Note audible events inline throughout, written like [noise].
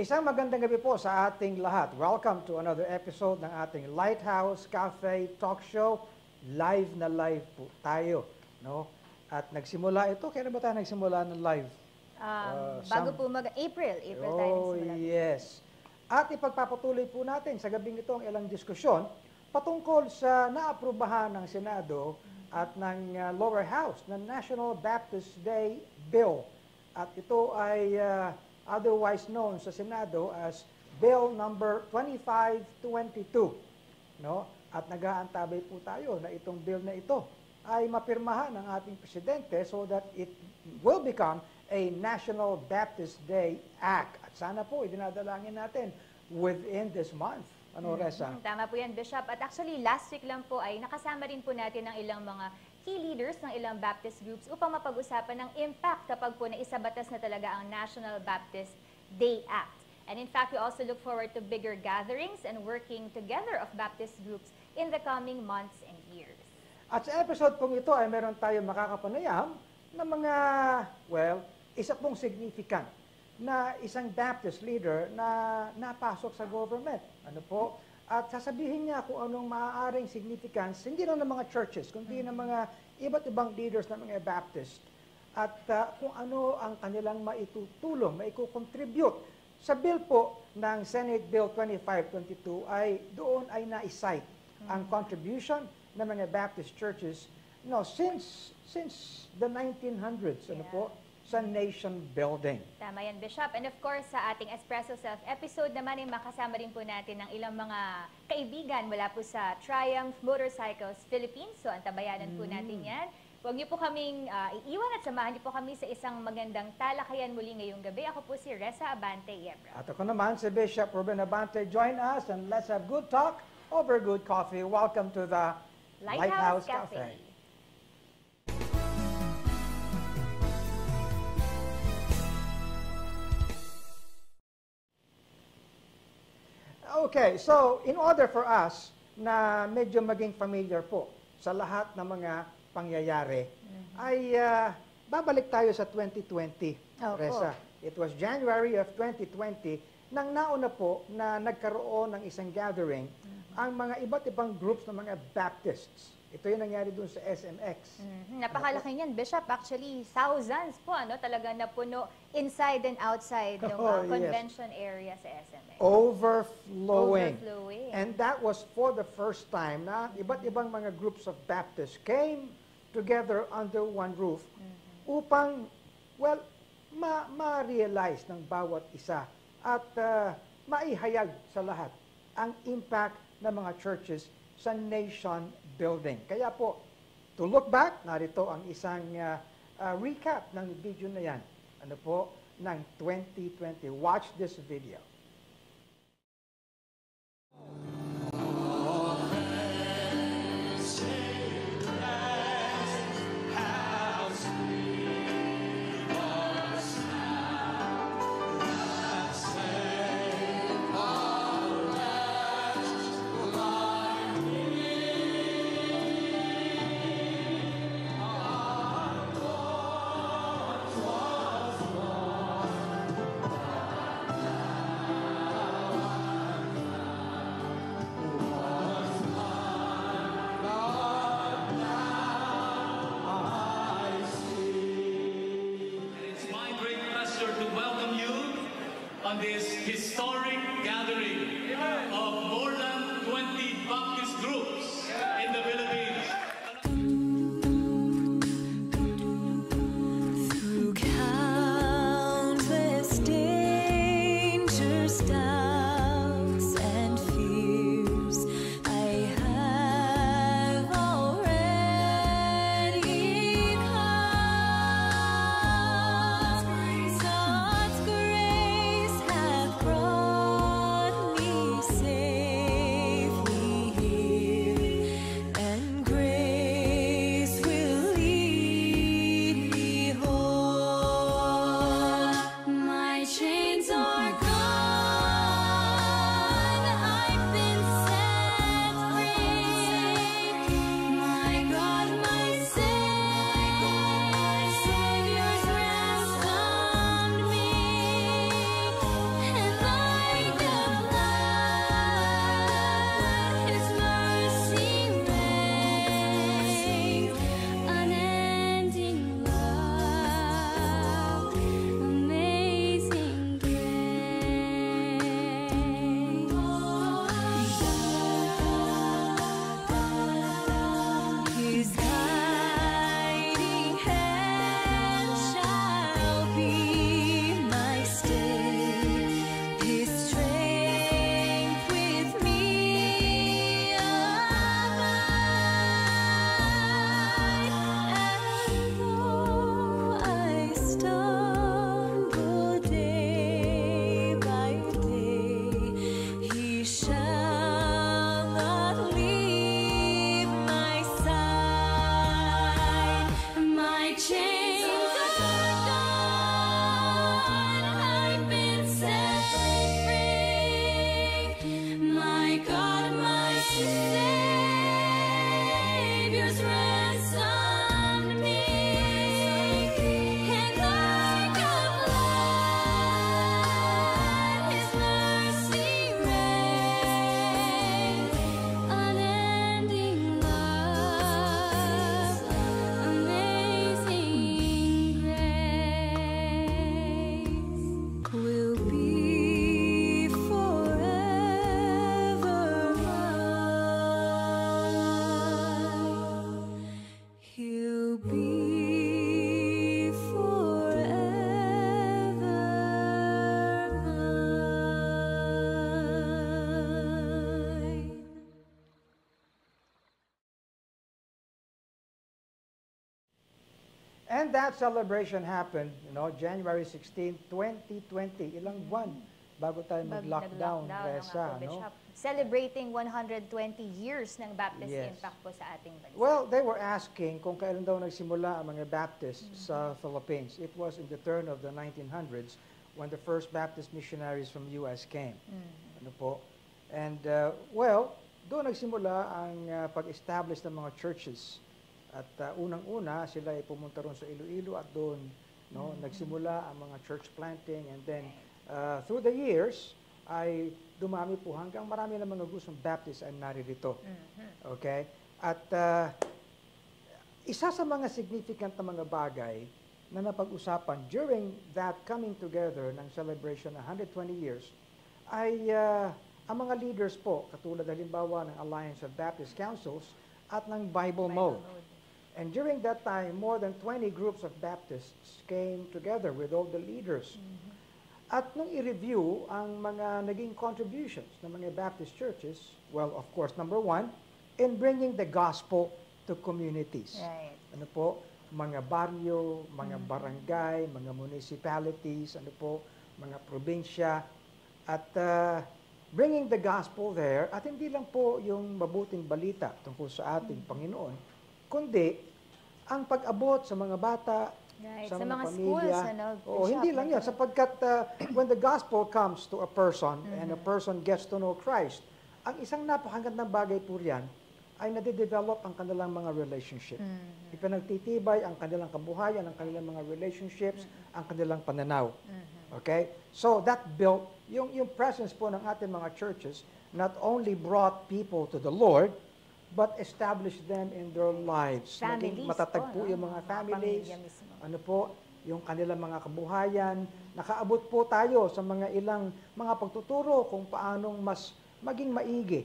Isang magandang gabi po sa ating lahat. Welcome to another episode ng ating Lighthouse Cafe Talk Show. Live na live po tayo. No? At nagsimula ito, kailan ba tayo nagsimula ng live? Um, Uh, bago some- po mag... April. April tayo Oh, nagsimula. yes. At ipagpapatuloy po natin sa gabing ito ang ilang diskusyon patungkol sa naaprubahan ng Senado at ng uh, lower house ng National Baptist Day Bill. At ito ay uh, otherwise known sa Senado as Bill number 2522. No? At nag-aantabay po tayo na itong bill na ito ay mapirmahan ng ating presidente so that it will become a National Baptist Day Act. At sana po, idinadalangin natin within this month. Ano, Reza? Mhm, Tama po yan, Bishop. At actually, last week lang po ay nakasama rin po natin ng ilang mga key leaders ng ilang Baptist groups upang mapag-usapan ng impact kapag po naisabatas na talaga ang National Baptist Day Act. And in fact, we also look forward to bigger gatherings and working together of Baptist groups in the coming months and years. At sa episode pong ito ay meron tayong makakapanayam na mga, well, isa pong significant na isang Baptist leader na napasok sa government. Ano po? At sasabihin niya kung anong maaaring significance, hindi lang ng mga churches, kundi ng mga iba't ibang leaders ng mga Baptist. At ah, kung ano ang kanilang maitutulong, maikukontribute sa bill po ng Senate Bill 2522 ay doon ay na-cite ang contribution ng mga Baptist churches no since since the 1900s ano Yeah. po sa nation building. Tama yan, Bishop. And of course, sa ating Espresso Self episode naman ay makasama rin po natin ng ilang mga kaibigan mula po sa Triumph Motorcycles Philippines. So, antabayanan po natin yan. Huwag niyo po kaming ah, iiwan at samahan niyo po kami sa isang magandang talakayan muli ngayong gabi. Ako po si Reza Abante Yebra. At ako naman si Bishop Ruben Abante. Join us and let's have good talk over good coffee. Welcome to the Lighthouse Cafe. Okay, so in order for us na medyo maging familiar po sa lahat ng mga pangyayari, ay ah, babalik tayo sa 2020, Opo. Reza. It was January of 2020 nang nauna po na nagkaroon ng isang gathering ang mga iba't ibang groups ng mga Baptists. Ito yung nangyari dun sa SMX. Mhm, Napakalaki niyan, Bishop. Actually, thousands po, ano, talaga napuno inside and outside ng [laughs] Oh, yes. convention area sa SMX. Overflowing. Overflowing. And that was for the first time na iba't ibang mga groups of Baptists came together under one roof upang, well, ma- ma-realize ng bawat isa at uh, maihayag sa lahat ang impact ng mga churches sa nation building. Kaya po, to look back, narito ang isang uh, uh, recap ng video na yan. Ano po? ng 2020. Watch this video. This historic That celebration happened, you know, January 16, 2020. Ilang buwan bago tayo Mag- mag-lockdown, mga no? Celebrating 120 years ng Baptist Yes. Impact po sa ating bansa. Well, they were asking kung kailan daw nagsimula ang mga Baptists sa Philippines. It was in the turn of the 1900s when the first Baptist missionaries from US came. Ano po? And, uh, well, doon nagsimula ang uh, pag-establish ng mga churches. At uh, unang-una, sila ay pumunta ron sa Iloilo at doon no, nagsimula ang mga church planting. And then, uh, through the years, ay dumami po hanggang marami ng mga gustong Baptist ay naririto. Okay? At uh, isa sa mga significant na mga bagay na napag-usapan during that coming together ng celebration ng 120 years ay uh, ang mga leaders po, katulad halimbawa ng Alliance of Baptist Councils at ng Bible, Mode. And during that time, more than 20 groups of Baptists came together with all the leaders. At nung i-review ang mga naging contributions ng mga Baptist churches, well, of course, number one, in bringing the gospel to communities. Right. Ano po, mga baryo, mga barangay, mga municipalities, ano po, mga probinsya, at uh, bringing the gospel there, at hindi lang po yung mabuting balita tungkol sa ating Panginoon, kundi ang pag-abot sa mga bata, Right. sa, Sa mga pamilya. schools, ano, Bishop, hindi lang yan. Sapagkat uh, when the gospel comes to a person and Mm-hmm. a person gets to know Christ, ang isang napakagandang bagay po riyan ay nade-develop ang kanilang mga relationship. Mm-hmm. Ipinagtitibay ang kanilang kabuhayan, ang kanilang mga relationships, Mm-hmm. ang kanilang pananaw. Okay? So that built, yung, yung presence po ng ating mga churches not only brought people to the Lord, but established them in their lives. Naging Families matatag po, po no? yung mga families, ano po, yung kanilang mga kabuhayan. Nakaabot po tayo sa mga ilang mga pagtuturo kung paanong mas maging maigi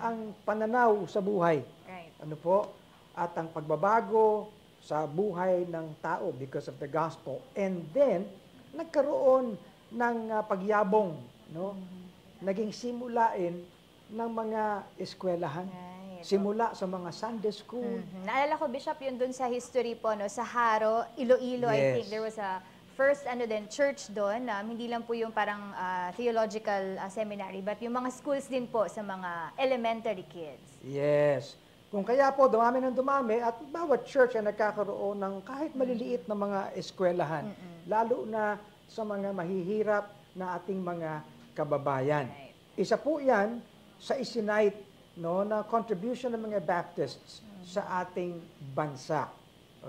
ang pananaw sa buhay. Right. Ano po? At ang pagbabago sa buhay ng tao because of the gospel. And then, nagkaroon ng ah, pagyabong, no? Naging simulain ng mga eskwelahan. Right. Simula sa mga Sunday school, Mhm. Naalala ko, Bishop, yun dun sa history po, no, sa Haro, Iloilo, I Yes. think there was a first ano din church doon, um, hindi lang po yung parang ah, theological ah, seminary, but yung mga schools din po sa mga elementary kids. Yes. Kung kaya po, dumami ng dumami at bawat church ay nagkakaroon ng kahit maliliit na mga eskwelahan. Lalo na sa mga mahihirap na ating mga kababayan. Right. Isa po yan sa isinite no, na contribution ng mga Baptists sa ating bansa.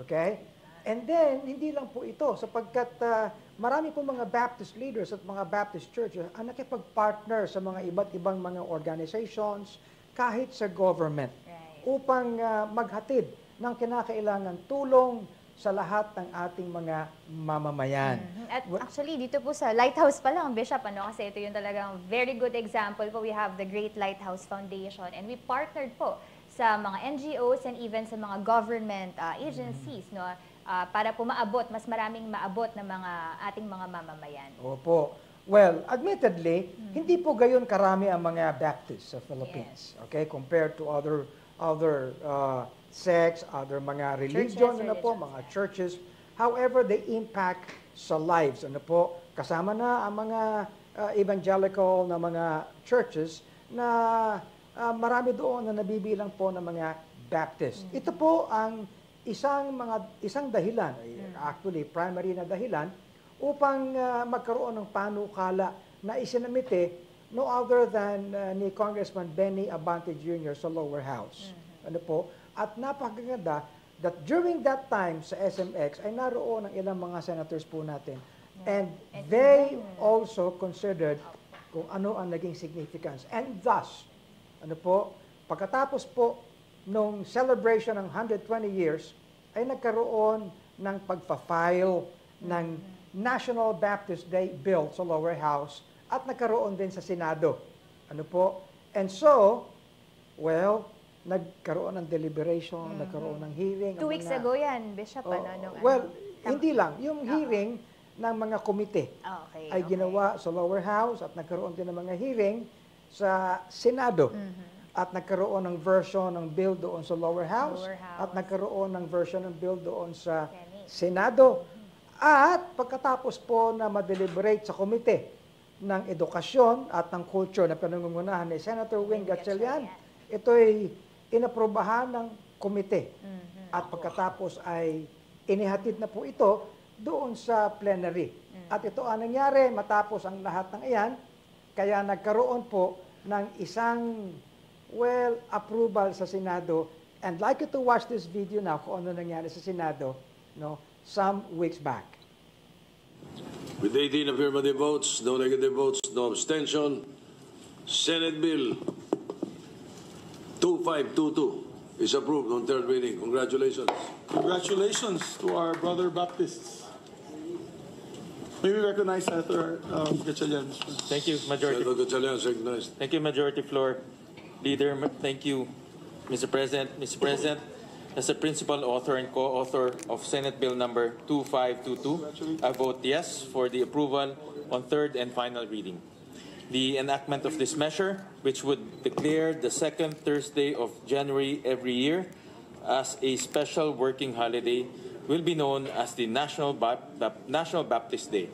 Okay? And then, hindi lang po ito, sapagkat ah, marami po mga Baptist leaders at mga Baptist churches ang nakipag-partner sa mga iba't ibang mga organizations, kahit sa government, Right. upang ah, maghatid ng kinakailangan tulong sa lahat ng ating mga mamamayan. Mhm. At actually, dito po sa Lighthouse pa lang, Bishop, ano, kasi ito yung talagang very good example po. We have the Great Lighthouse Foundation and we partnered po sa mga NGOs and even sa mga government uh, agencies, no, uh, para po maabot, mas maraming maabot ng mga ating mga mamamayan. Opo. Well, admittedly, hindi po gayon karami ang mga Baptists sa Philippines. Okay, compared to other other uh, sects, other mga religion, Churches, ano po, mga yeah. churches. However, they impact sa lives, ano po, kasama na ang mga uh, evangelical na mga churches na uh, marami doon na nabibilang po ng mga Baptist. Mm-hmm. Ito po ang isang mga isang dahilan, ay Mm. actually primary na dahilan upang uh, magkaroon ng panukala na isinamite no other than uh, ni Congressman Benny Abante Jr. sa lower house. Ano po? At napakaganda that during that time sa SMX ay naroon ang ilang mga senators po natin. And they also considered kung ano ang naging significance. And thus, ano po, pagkatapos po nung celebration ng 120 years, ay nagkaroon ng pagpa-file ng National Baptist Day Bill sa lower house at nagkaroon din sa Senado. Ano po? And so, well, nagkaroon ng deliberation, nagkaroon ng hearing. Two weeks mga- ago yan, Bishop, Oh, ano, nung, well, ano, hindi lang. Yung hearing ng mga komite Ah, okay, ay okay. ginawa sa lower house at nagkaroon din ng mga hearing sa Senado. Mm-hmm. At nagkaroon ng version ng bill doon sa lower house, Lower house. at nagkaroon ng version ng bill doon sa Senate. Senado. At pagkatapos po na ma-deliberate sa komite ng edukasyon at ng culture na pinangungunahan ni Senator Wing Gatchalian, ito ay inaprobahan ng komite. At pagkatapos ay inihatid na po ito doon sa plenary. At ito ang nangyari matapos ang lahat ng iyan, kaya nagkaroon po ng isang, well, approval sa Senado. And like you to watch this video now kung ano nangyari sa Senado no, some weeks back. With 18 affirmative votes, no negative votes, no abstention, Senate Bill 2522 is approved on third reading. Congratulations. Congratulations to our brother Baptists. May we recognize Senator um, Gatchalian, Mr. President. Thank you, Majority. Senator Gatchalian is recognized. Thank you, Majority Floor Leader. Thank you, Mr. President. Mr. President, as the principal author and co-author of Senate Bill Number 2522, I vote yes for the approval on third and final reading. The enactment of this measure, which would declare the second Thursday of January every year as a special working holiday, will be known as the National, Bap- Bap- National Baptist Day.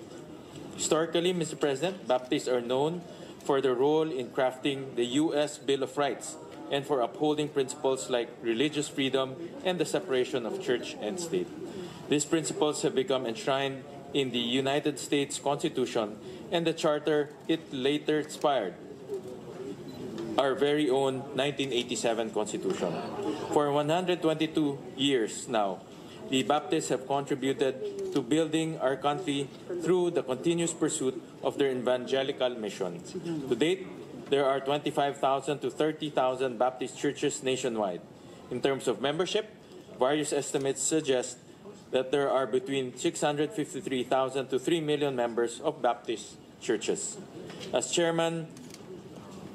Historically, Mr. President, Baptists are known for their role in crafting the U.S. Bill of Rights and for upholding principles like religious freedom and the separation of church and state. These principles have become enshrined in the United States Constitution and the charter it later inspired, our very own 1987 Constitution. For 122 years now, the Baptists have contributed to building our country through the continuous pursuit of their evangelical mission. To date, there are 25,000 to 30,000 Baptist churches nationwide. In terms of membership, various estimates suggest that there are between 653,000 to 3 million members of Baptist churches. As chairman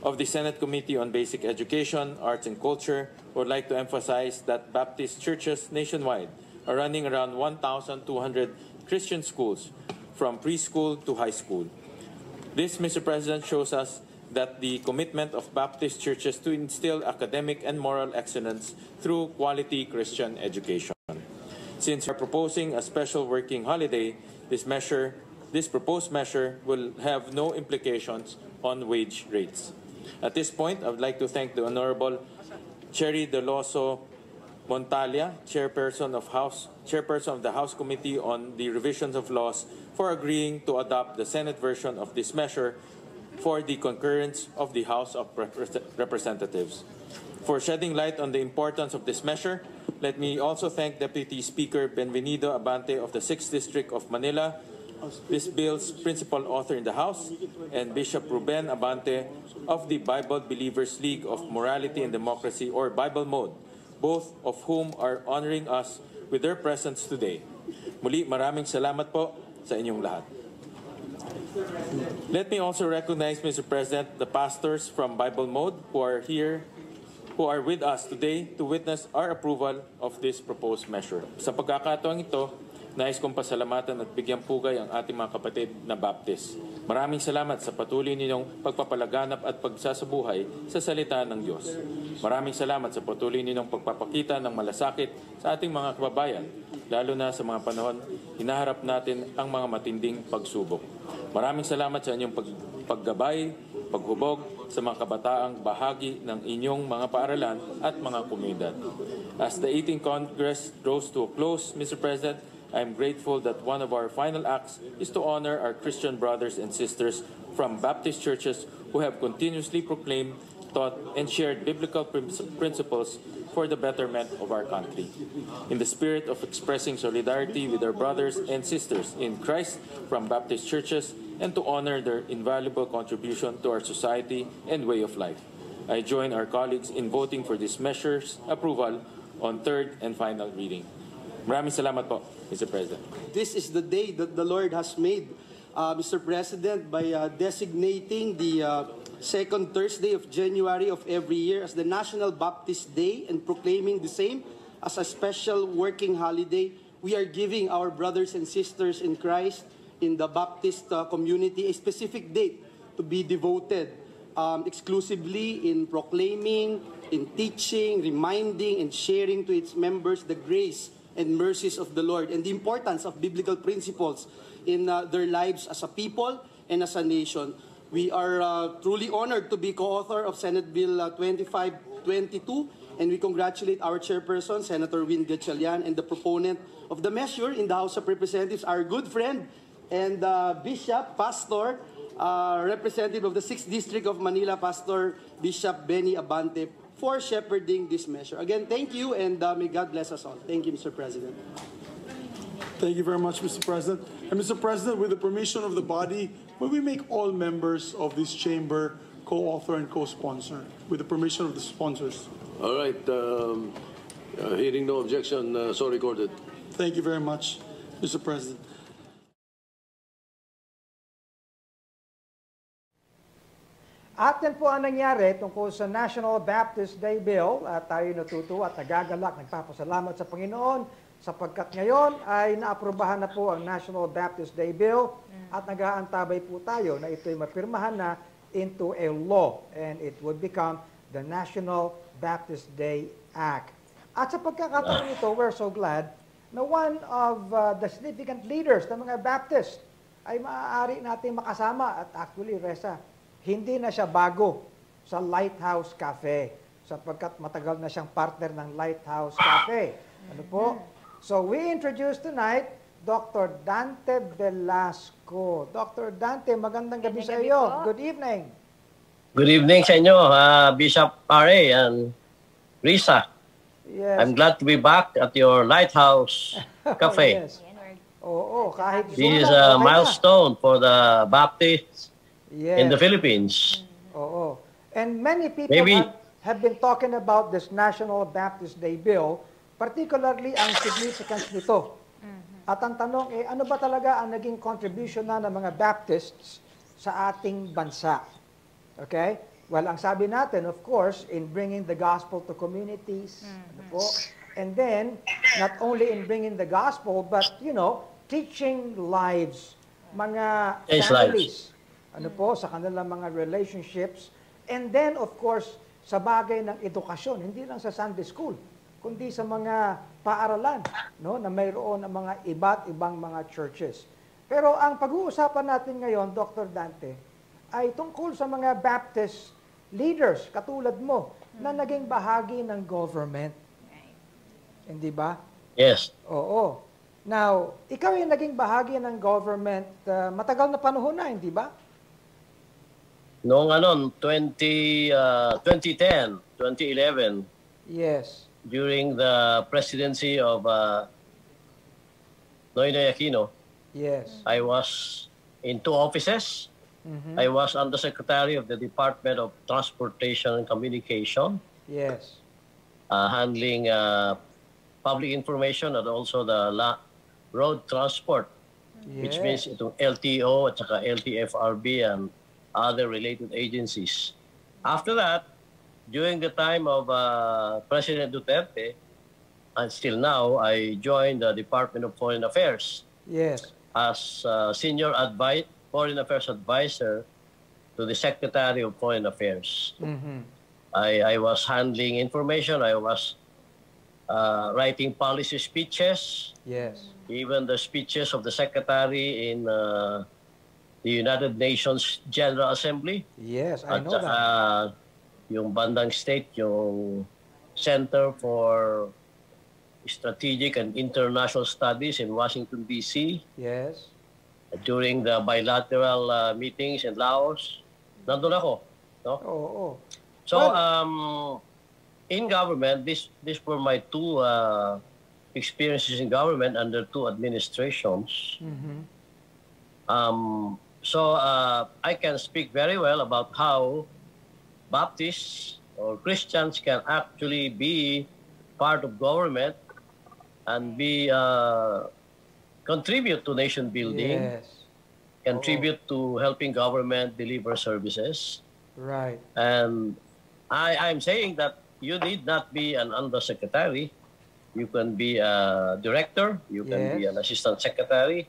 of the Senate Committee on Basic Education, Arts and Culture I would like to emphasize that Baptist churches nationwide are running around 1,200 Christian schools from preschool to high school. This, Mr. President, shows us that the commitment of Baptist churches to instill academic and moral excellence through quality Christian education. Since we are proposing a special working holiday, this measure, this proposed measure will have no implications on wage rates. At this point, I would like to thank the Honorable Cherry Deloso Montalia, Chairperson of House, Chairperson of the House Committee on the Revisions of Laws, for agreeing to adopt the Senate version of this measure for the concurrence of the House of Repres- Representatives. For shedding light on the importance of this measure, let me also thank Deputy Speaker Benvenido Abante of the 6th District of Manila, this bill's principal author in the House, and Bishop Ruben Abante of the Bible Believers League of Morality and Democracy, or Bible Mode, both of whom are honoring us with their presence today. Muli, maraming salamat po sa inyong lahat. Let me also recognize, Mr. President, the pastors from Bible Mode who are here, who are with us today to witness our approval of this proposed measure. Sa pagkakataong ito, nais kong pasalamatan at bigyan pugay ang ating mga kapatid na Baptist. Maraming salamat sa patuloy ninyong pagpapalaganap at pagsasabuhay sa salita ng Diyos. Maraming salamat sa patuloy ninyong pagpapakita ng malasakit sa ating mga kababayan, lalo na sa mga panahon hinaharap natin ang mga matinding pagsubok. Maraming salamat sa inyong pag- paggabay, paghubog sa mga kabataang bahagi ng inyong mga paaralan at mga komunidad. As the 18th Congress draws to a close, Mr. President, I am grateful that one of our final acts is to honor our Christian brothers and sisters from Baptist churches who have continuously proclaimed, taught, and shared biblical principles for the betterment of our country. In the spirit of expressing solidarity with our brothers and sisters in Christ from Baptist churches and to honor their invaluable contribution to our society and way of life. I join our colleagues in voting for this measure's approval on third and final reading. Maraming salamat po, Mr. President. This is the day that the Lord has made, uh, Mr. President, by uh, designating the uh, second Thursday of January of every year as the National Baptist Day and proclaiming the same as a special working holiday. We are giving our brothers and sisters in Christ in the Baptist uh, community a specific date to be devoted um, exclusively in proclaiming, in teaching, reminding, and sharing to its members the grace and mercies of the Lord and the importance of biblical principles in uh, their lives as a people and as a nation. We are uh, truly honored to be co-author of Senate Bill uh, 2522 and we congratulate our chairperson, Senator Win Gatchalian, and the proponent of the measure in the House of Representatives, our good friend and uh, Bishop, Pastor, uh, representative of the 6th District of Manila, Pastor Bishop Benny Abante, for shepherding this measure. Again, thank you, and uh, may God bless us all. Thank you, Mr. President. Thank you very much, Mr. President. And Mr. President, with the permission of the body, will we make all members of this chamber co-author and co-sponsor, with the permission of the sponsors? All right, um, uh, hearing no objection, uh, so recorded. Thank you very much, Mr. President. At yan po ang nangyari tungkol sa National Baptist Day Bill at tayo natutuwa at nagagalak, nagpapasalamat sa Panginoon sapagkat ngayon ay naaprubahan na po ang National Baptist Day Bill at nag-aantabay po tayo na ito'y mapirmahan na into a law and it would become the National Baptist Day Act. At sa pagkakataon ito, we're so glad na one of uh, the significant leaders ng mga Baptist ay maaari natin makasama at actually, Reza, hindi na siya bago sa Lighthouse Cafe sapagkat matagal na siyang partner ng Lighthouse Cafe. Ano po? So we introduce tonight Dr. Dante Velasco. Dr. Dante, magandang gabi sa iyo. po. Good evening. Good evening sa inyo, uh, Bishop R.A. and Risa. Yes. I'm glad to be back at your Lighthouse [laughs] Cafe. yes. Yan, or- Oo, kahit This is a milestone for the Baptists Yes. in the Philippines. Oo. And many people Maybe- have, have been talking about this National Baptist Day Bill, particularly ang significance nito. At ang tanong eh, ano ba talaga ang naging contribution na ng mga Baptists sa ating bansa? Okay? Well, ang sabi natin, of course, in bringing the gospel to communities, ano po? And then, not only in bringing the gospel, but, you know, teaching lives, mga Change families, ano po, sa kanilang mga relationships. And then, of course, sa bagay ng edukasyon, hindi lang sa Sunday school, kundi sa mga paaralan, no, na mayroon ang mga iba't ibang mga churches. Pero ang pag-uusapan natin ngayon, Dr. Dante, ay tungkol sa mga Baptist leaders, katulad mo, na naging bahagi ng government. Hindi ba? Yes. Oo. Now, ikaw yung naging bahagi ng government uh, matagal na panahon na, hindi ba? Noong ano, 20, uh, 2010, 2011, Yes. During the presidency of uh, Noynoy Aquino, Yes. I was in two offices. I was Undersecretary of the Department of Transportation and Communication, Yes. uh, handling uh, public information and also the la- road transport, which means Yes. itong LTO at saka LTFRB and other related agencies. After that, during the time of uh, President Duterte, and still now, I joined the Department of Foreign Affairs Yes. as uh, Senior advi- Foreign Affairs Advisor to the Secretary of Foreign Affairs. Mhm. I, I was handling information. I was uh, writing policy speeches, Yes. even the speeches of the secretary in uh, the United Nations General Assembly. Yes, I At know saka that. Yung bandang state, yung Center for Strategic and International Studies in Washington, D.C. Yes. during the bilateral uh, meetings in Laos. Nandun ako. No? Oo. So, Well- um, in government, this these were my two uh, experiences in government under two administrations. Mhm. Um, so, uh, I can speak very well about how Baptists or Christians can actually be part of government and be uh, contribute to nation building, Yes. contribute to helping government deliver services. Right. And I, I'm saying that you need not be an undersecretary. You can be a director. You can be Yes. an assistant secretary.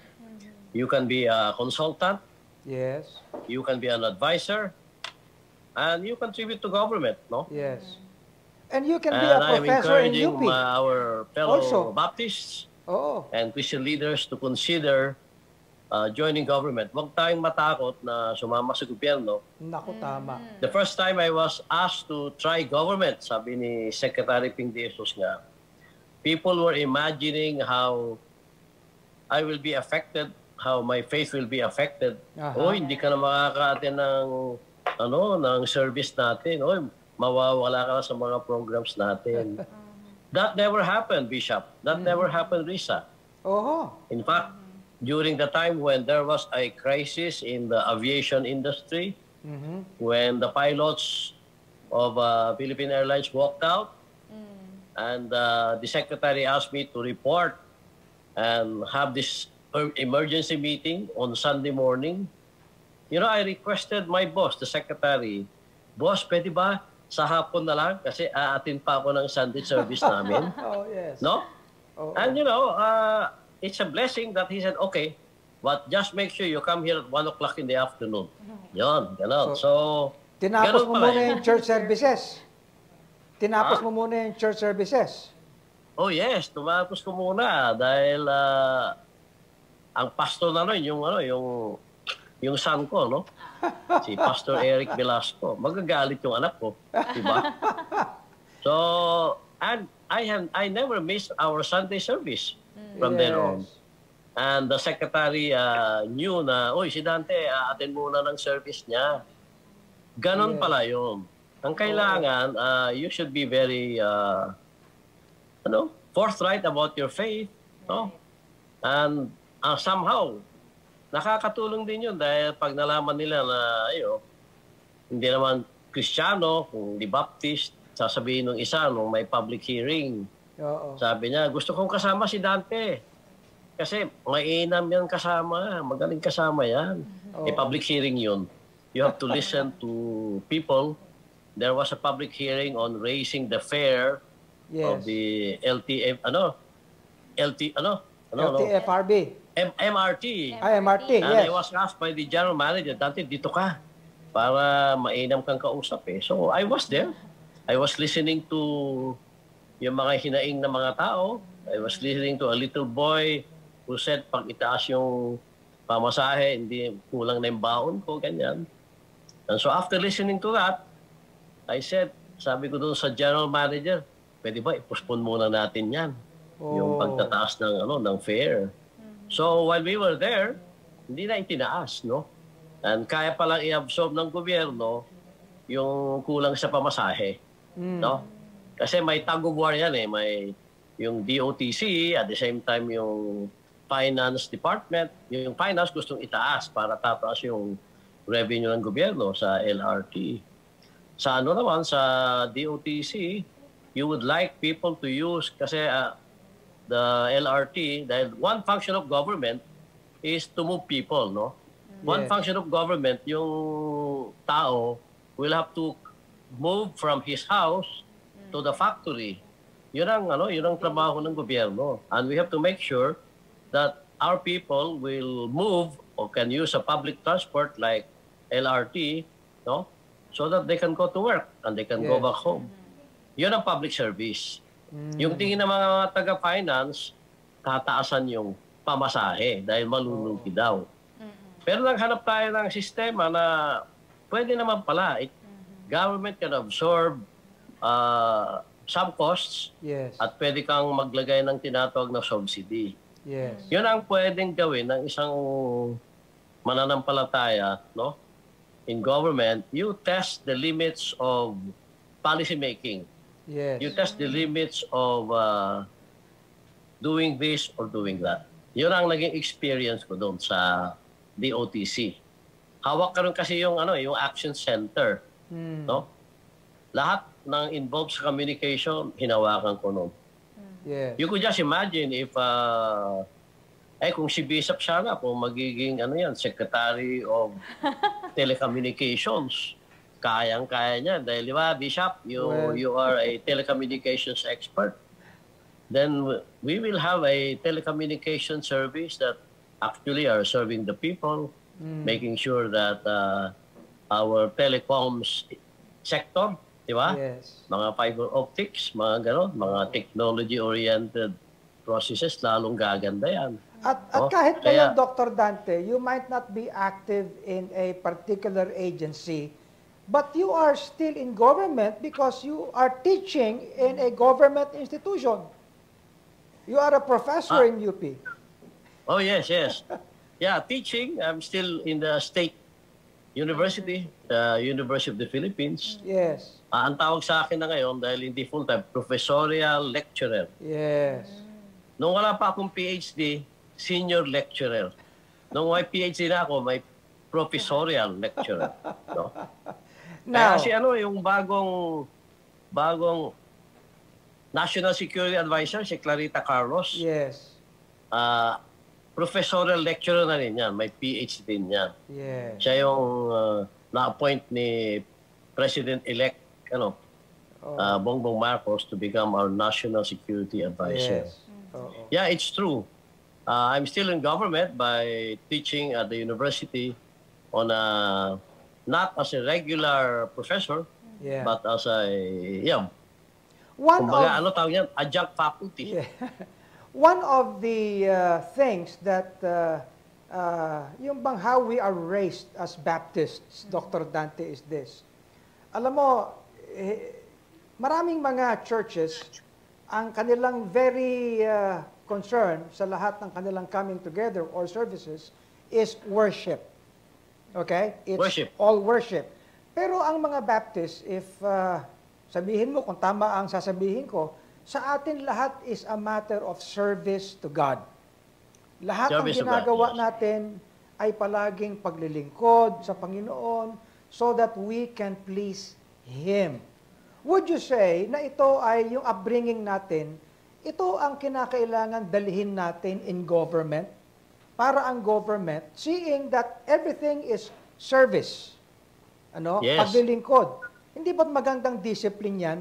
You can be a consultant. Yes. You can be an advisor. And you contribute to government, no? Yes. And you can be And a I'm professor in UP. our fellow Also. Baptists Oo. and Christian leaders to consider uh, joining government. Huwag tayong matakot na sumama sa gobyerno. Naku, tama. The first time I was asked to try government, sabi ni Secretary Ping De Jesus nga, people were imagining how I will be affected, how my faith will be affected. Aha. Oh, hindi ka na makaka-attend ng ano, ng service natin. Oh, mawawala ka sa mga programs natin. [laughs] That never happened, Bishop. That never happened, Risa. Oho. In fact, during the time when there was a crisis in the aviation industry, Mhm. when the pilots of uh, Philippine Airlines walked out, and uh, the secretary asked me to report and have this er- emergency meeting on Sunday morning. You know, I requested my boss, the secretary, boss, pwede ba sa hapon na lang? Kasi aatin pa ako ng Sunday service namin. [laughs] Oh, yes. No? Oo. And you know, uh, it's a blessing that he said, okay, but just make sure you come here at 1 o'clock in the afternoon. Yon, gano'n. So, Tinapos ganun mo muna yung church services. Tinapos Ha? mo muna yung church services. Oh yes, tumapos ko muna dahil ah, ang pastor na nun, yung ano, yung yung son ko, no? Si Pastor Eric Velasco. Magagalit yung anak ko, di ba? [laughs] So, and I have I never missed our Sunday service from then on. Yes. And the secretary uh, knew na, oy, si Dante, attend muna ng service niya. Ganon Yes. pala yun. Ang kailangan, uh, you should be very, uh, ano, forthright about your faith. No? And uh, somehow, nakakatulong din yun dahil pag nalaman nila na, ayo, hindi naman Kristiyano, kung di Baptist, sasabihin ng isa nung may public hearing, Oo. sabi niya, gusto kong kasama si Dante. Kasi mainam yan kasama. Magaling kasama yan. Oo. A public hearing yun. You have to listen to people. There was a public hearing on raising the fare of Yes. the LTF, ano? LT, ano? Ano, ano? M- MRT. Ay, MRT, And yes. I was asked by the general manager, Dante, dito ka. Para mainam kang kausap eh. So I was there. I was listening to yung mga hinaing na mga tao. I was listening to a little boy who said, pag itaas yung pamasahe, hindi kulang na yung baon ko, ganyan. And so after listening to that, I said, sabi ko doon sa general manager, pwede ba i-postpone muna natin yan? Yung Oh. pagtataas ng, ano, ng fare. So while we were there, hindi na itinaas, no? And kaya palang i-absorb ng gobyerno yung kulang sa pamasahe, Mm. no? Kasi may tug of war yan eh. May yung DOTC, at the same time yung finance department. Yung finance gustong itaas para tataas yung revenue ng gobyerno sa LRT. Sa ano naman, sa DOTC, you would like people to use kasi ah, the LRT, dahil one function of government is to move people, no? One Yes. function of government, yung tao will have to move from his house to the factory. Yun ang, ano, yun ang trabaho ng gobyerno. And we have to make sure that our people will move or can use a public transport like LRT, no? So that they can go to work and they can go Yes. back home. Yun ang public service. Yung tingin ng mga taga-finance, tataasan yung pamasahe dahil malulugi daw. Pero naghanap tayo ng sistema na pwede naman pala. It, government can absorb uh, some costs Yes. at pwede kang maglagay ng tinatawag na subsidy. Yes. Yun ang pwedeng gawin ng isang mananampalataya no? in government. You test the limits of policy making. Yes. You test the limits of uh, doing this or doing that. Yun ang naging experience ko doon sa DOTC. Hawak ka rin kasi yung ano, yung action center, Mm. no? Lahat ng involved sa communication, hinawakan ko noon. Yes. You could just imagine if uh, eh kung si Bishop sana kung magiging ano yan, Secretary of [laughs] Telecommunications, kayang-kaya niya dahil di ba Bishop, you Well- you are a telecommunications expert. Then we will have a telecommunication service that actually are serving the people, making sure that uh, our telecoms sector, di ba? Yes. Mga fiber optics, mga gano'n, mga technology-oriented processes, lalong gaganda yan. At, at Oh, kahit kaya- ngayon, Dr. Dante, you might not be active in a particular agency, but you are still in government because you are teaching in a government institution. You are a professor Ah. in UP. Oh, yes, yes. Yeah, teaching, I'm still in the state university, the University of the Philippines. Yes, Ah, ang tawag sa akin na ngayon, dahil hindi full-time, professorial lecturer. yes. Nung wala pa akong PhD, senior lecturer. Nung may PhD na ako, may professorial lecturer. No? [laughs] Now, Kaya kasi ano, yung bagong bagong National Security Advisor, si Clarita Carlos, yes, ah, professorial lecturer na rin yan. May PhD din yan. yes. Siya yung ah, na-appoint ni President-elect ano, Oh, ah, Bongbong Marcos to become our National Security Advisor. yes. Oo. Yeah, it's true. Uh, I'm still in government by teaching at the university on a not as a regular professor, Yeah. but as a yeah, One kumbaga, of, ano tawag yan? Adjunct faculty. Yeah. [laughs] One of the uh, things that, uh, uh, yung bang how we are raised as Baptists, Dr. Dante, is this. Alam mo, eh, maraming mga churches, ang kanilang very uh, concern sa lahat ng kanilang coming together or services is worship. Okay? It's Worship. all worship. Pero ang mga Baptists, if uh, sabihin mo kung tama ang sasabihin ko, sa atin lahat is a matter of service to God. Lahat ng Service God, ginagawa yes. natin ay palaging paglilingkod sa Panginoon so that we can please Him. Would you say na ito ay yung upbringing natin, ito ang kinakailangan dalhin natin in government para ang government, seeing that everything is service, ano, Yes. paglilingkod. Hindi ba't magandang discipline yan?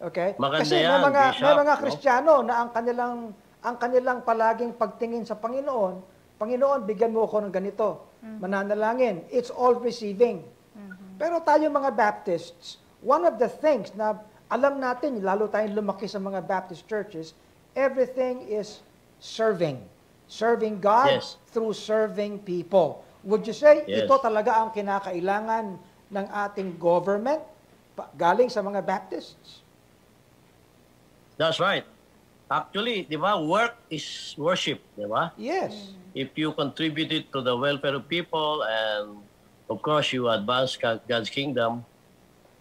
Okay? Maganda Kasi may yan, mga, may Bishop, mga no? Kristiyano na ang kanilang, ang kanilang palaging pagtingin sa Panginoon, Panginoon, bigyan mo ako ng ganito. Mananalangin. It's all receiving. Pero tayo mga Baptists, one of the things na alam natin, lalo tayong lumaki sa mga Baptist churches, everything is serving. Serving God Yes. through serving people. Would you say Yes. ito talaga ang kinakailangan ng ating government galing sa mga Baptists? That's right. Actually, di ba, work is worship, di ba? Yes. If you contributed to the welfare of people and of course you advance God's kingdom,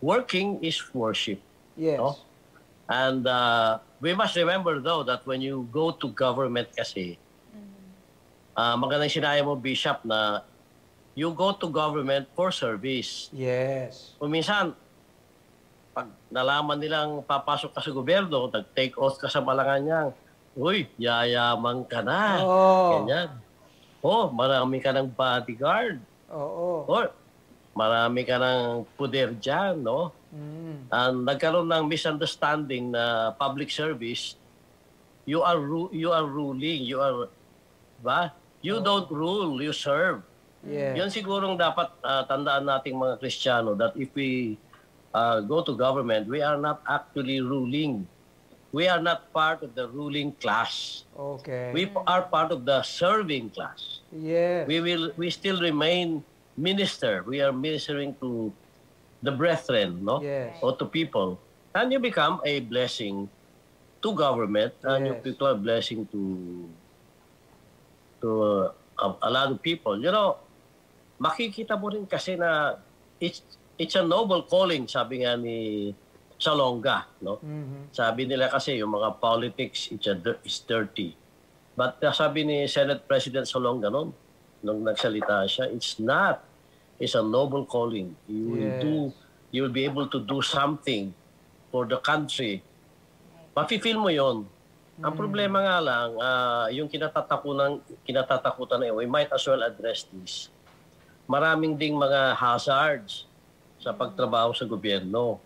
working is worship. Yes. No? And uh, we must remember though that when you go to government kasi, uh, magandang sinaya mo, Bishop, na you go to government for service. Yes. Kung minsan, pag nalaman nilang papasok ka sa gobyerno, nag-take oath ka sa Malacanang, Uy, yayaman ka na. Oo. Ganyan. Oh, marami ka ng bodyguard. Oo. Or, marami ka ng puder dyan, no? Mm. And nagkaroon ng misunderstanding na public service, you are you are ruling, you are ba? You don't rule, you serve. Yes. Yun sigurong dapat ah, tandaan nating mga Kristiyano that if we ah, go to government, we are not actually ruling. We are not part of the ruling class. Okay. We are part of the serving class. yes. We will we still remain minister. We are ministering to the brethren, no? Yes. Or to people. And you become a blessing to government and you Yes. become a blessing to to uh, a, a lot of people. You know, makikita mo rin kasi na it's it's a noble calling, sabi nga ni Salonga, no? Mhm. Sabi nila kasi yung mga politics it's a, is dirty. But uh, sabi ni Senate President Salonga noon, nung nagsalita siya, it's not. It's a noble calling. You will Yes. do, you will be able to do something for the country. Mafe-feel mo yon. Ang problema nga lang, ah, yung kinatatakutan, kinatatakutan na yun, we might as well address this. Maraming ding mga hazards sa pagtrabaho sa gobyerno.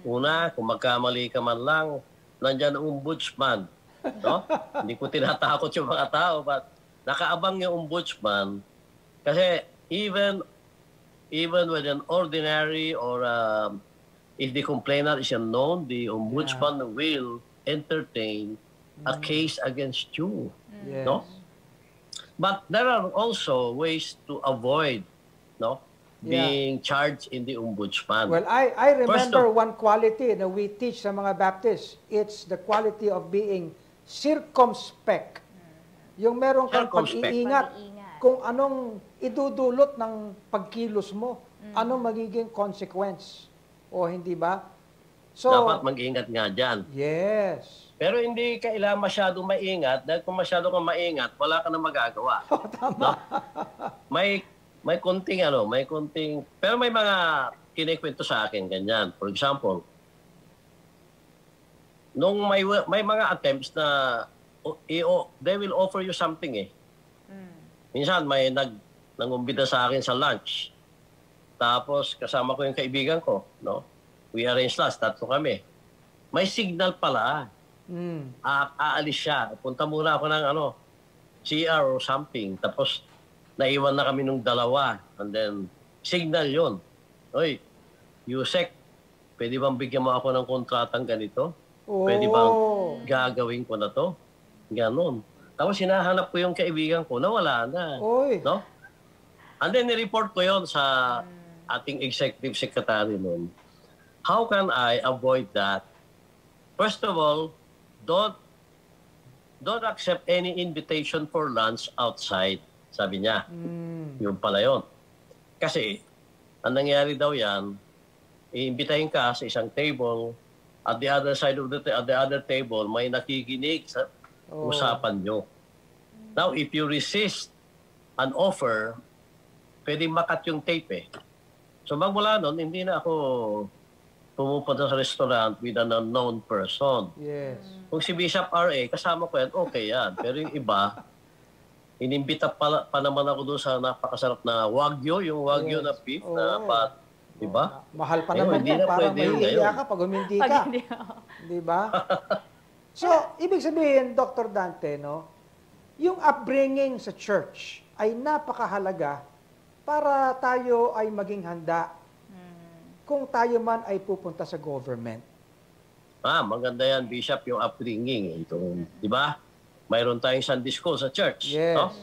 Una, kung magkamali ka man lang, nandyan ang ombudsman. No? [laughs] Hindi ko tinatakot yung mga tao, but nakaabang yung ombudsman kasi even even with an ordinary or um, if the complainant is unknown, the ombudsman will entertain a case against you. Yes. No? But there are also ways to avoid no Yeah. being charged in the ombudsman. Well, I, I remember of- one quality na we teach sa mga Baptists. It's the quality of being circumspect. Yung meron kang pag-iingat kung anong idudulot ng pagkilos mo, anong magiging consequence. O hindi ba? So, Dapat mag-ingat nga dyan. yes. Pero hindi kailangan masyadong maingat dahil kung masyado kang maingat, wala ka na magagawa. [laughs] Tama. May may konting ano, may konting pero may mga kinikwento sa akin ganyan. For example, nung may may mga attempts na o- i- they will offer you something eh. Minsan may nag nangumbida sa akin sa lunch. Tapos kasama ko yung kaibigan ko, no? We arrange last, tatlo kami. May signal pala Mm. a- aalis siya. Punta muna ako ng ano, CR or something. Tapos, naiwan na kami nung dalawa. And then, signal yon. Oy, Yusek, pwede bang bigyan mo ako ng kontratang ganito? Pwede bang Oh. gagawin ko na to? Ganon. Tapos, hinahanap ko yung kaibigan ko, nawala na. Oy. No? And then, nireport ko yon sa ating executive secretary noon. How can I avoid that? First of all, don't don't accept any invitation for lunch outside. Sabi niya. Mm. Yung pala yun. Kasi, ang nangyari daw yan, iimbitahin ka sa isang table, at the other side of the, at the other table, may nakikinig sa Oh. usapan nyo. Now, if you resist an offer, pwedeng makat yung tape eh. So, magmula nun, hindi na ako pumupunta sa restaurant with an unknown person. Yes. Kung si Bishop R.A., kasama ko yan, okay yan. Pero yung iba, inimbita pa, pa naman ako doon sa napakasarap na wagyu, yung wagyu Yes. na beef na Oo. pat. Diba? Mahal pa Ngayon, naman hindi yan. na yun mahihiya ka pag humindi ka. hindi, Di ba? [laughs] So, ibig sabihin, Dr. Dante, no, yung upbringing sa church ay napakahalaga para tayo ay maging handa kung tayo man ay pupunta sa government. Ah, maganda yan, Bishop, yung upbringing. Itong, di ba? Mayroon tayong Sunday school sa church. Yes. No?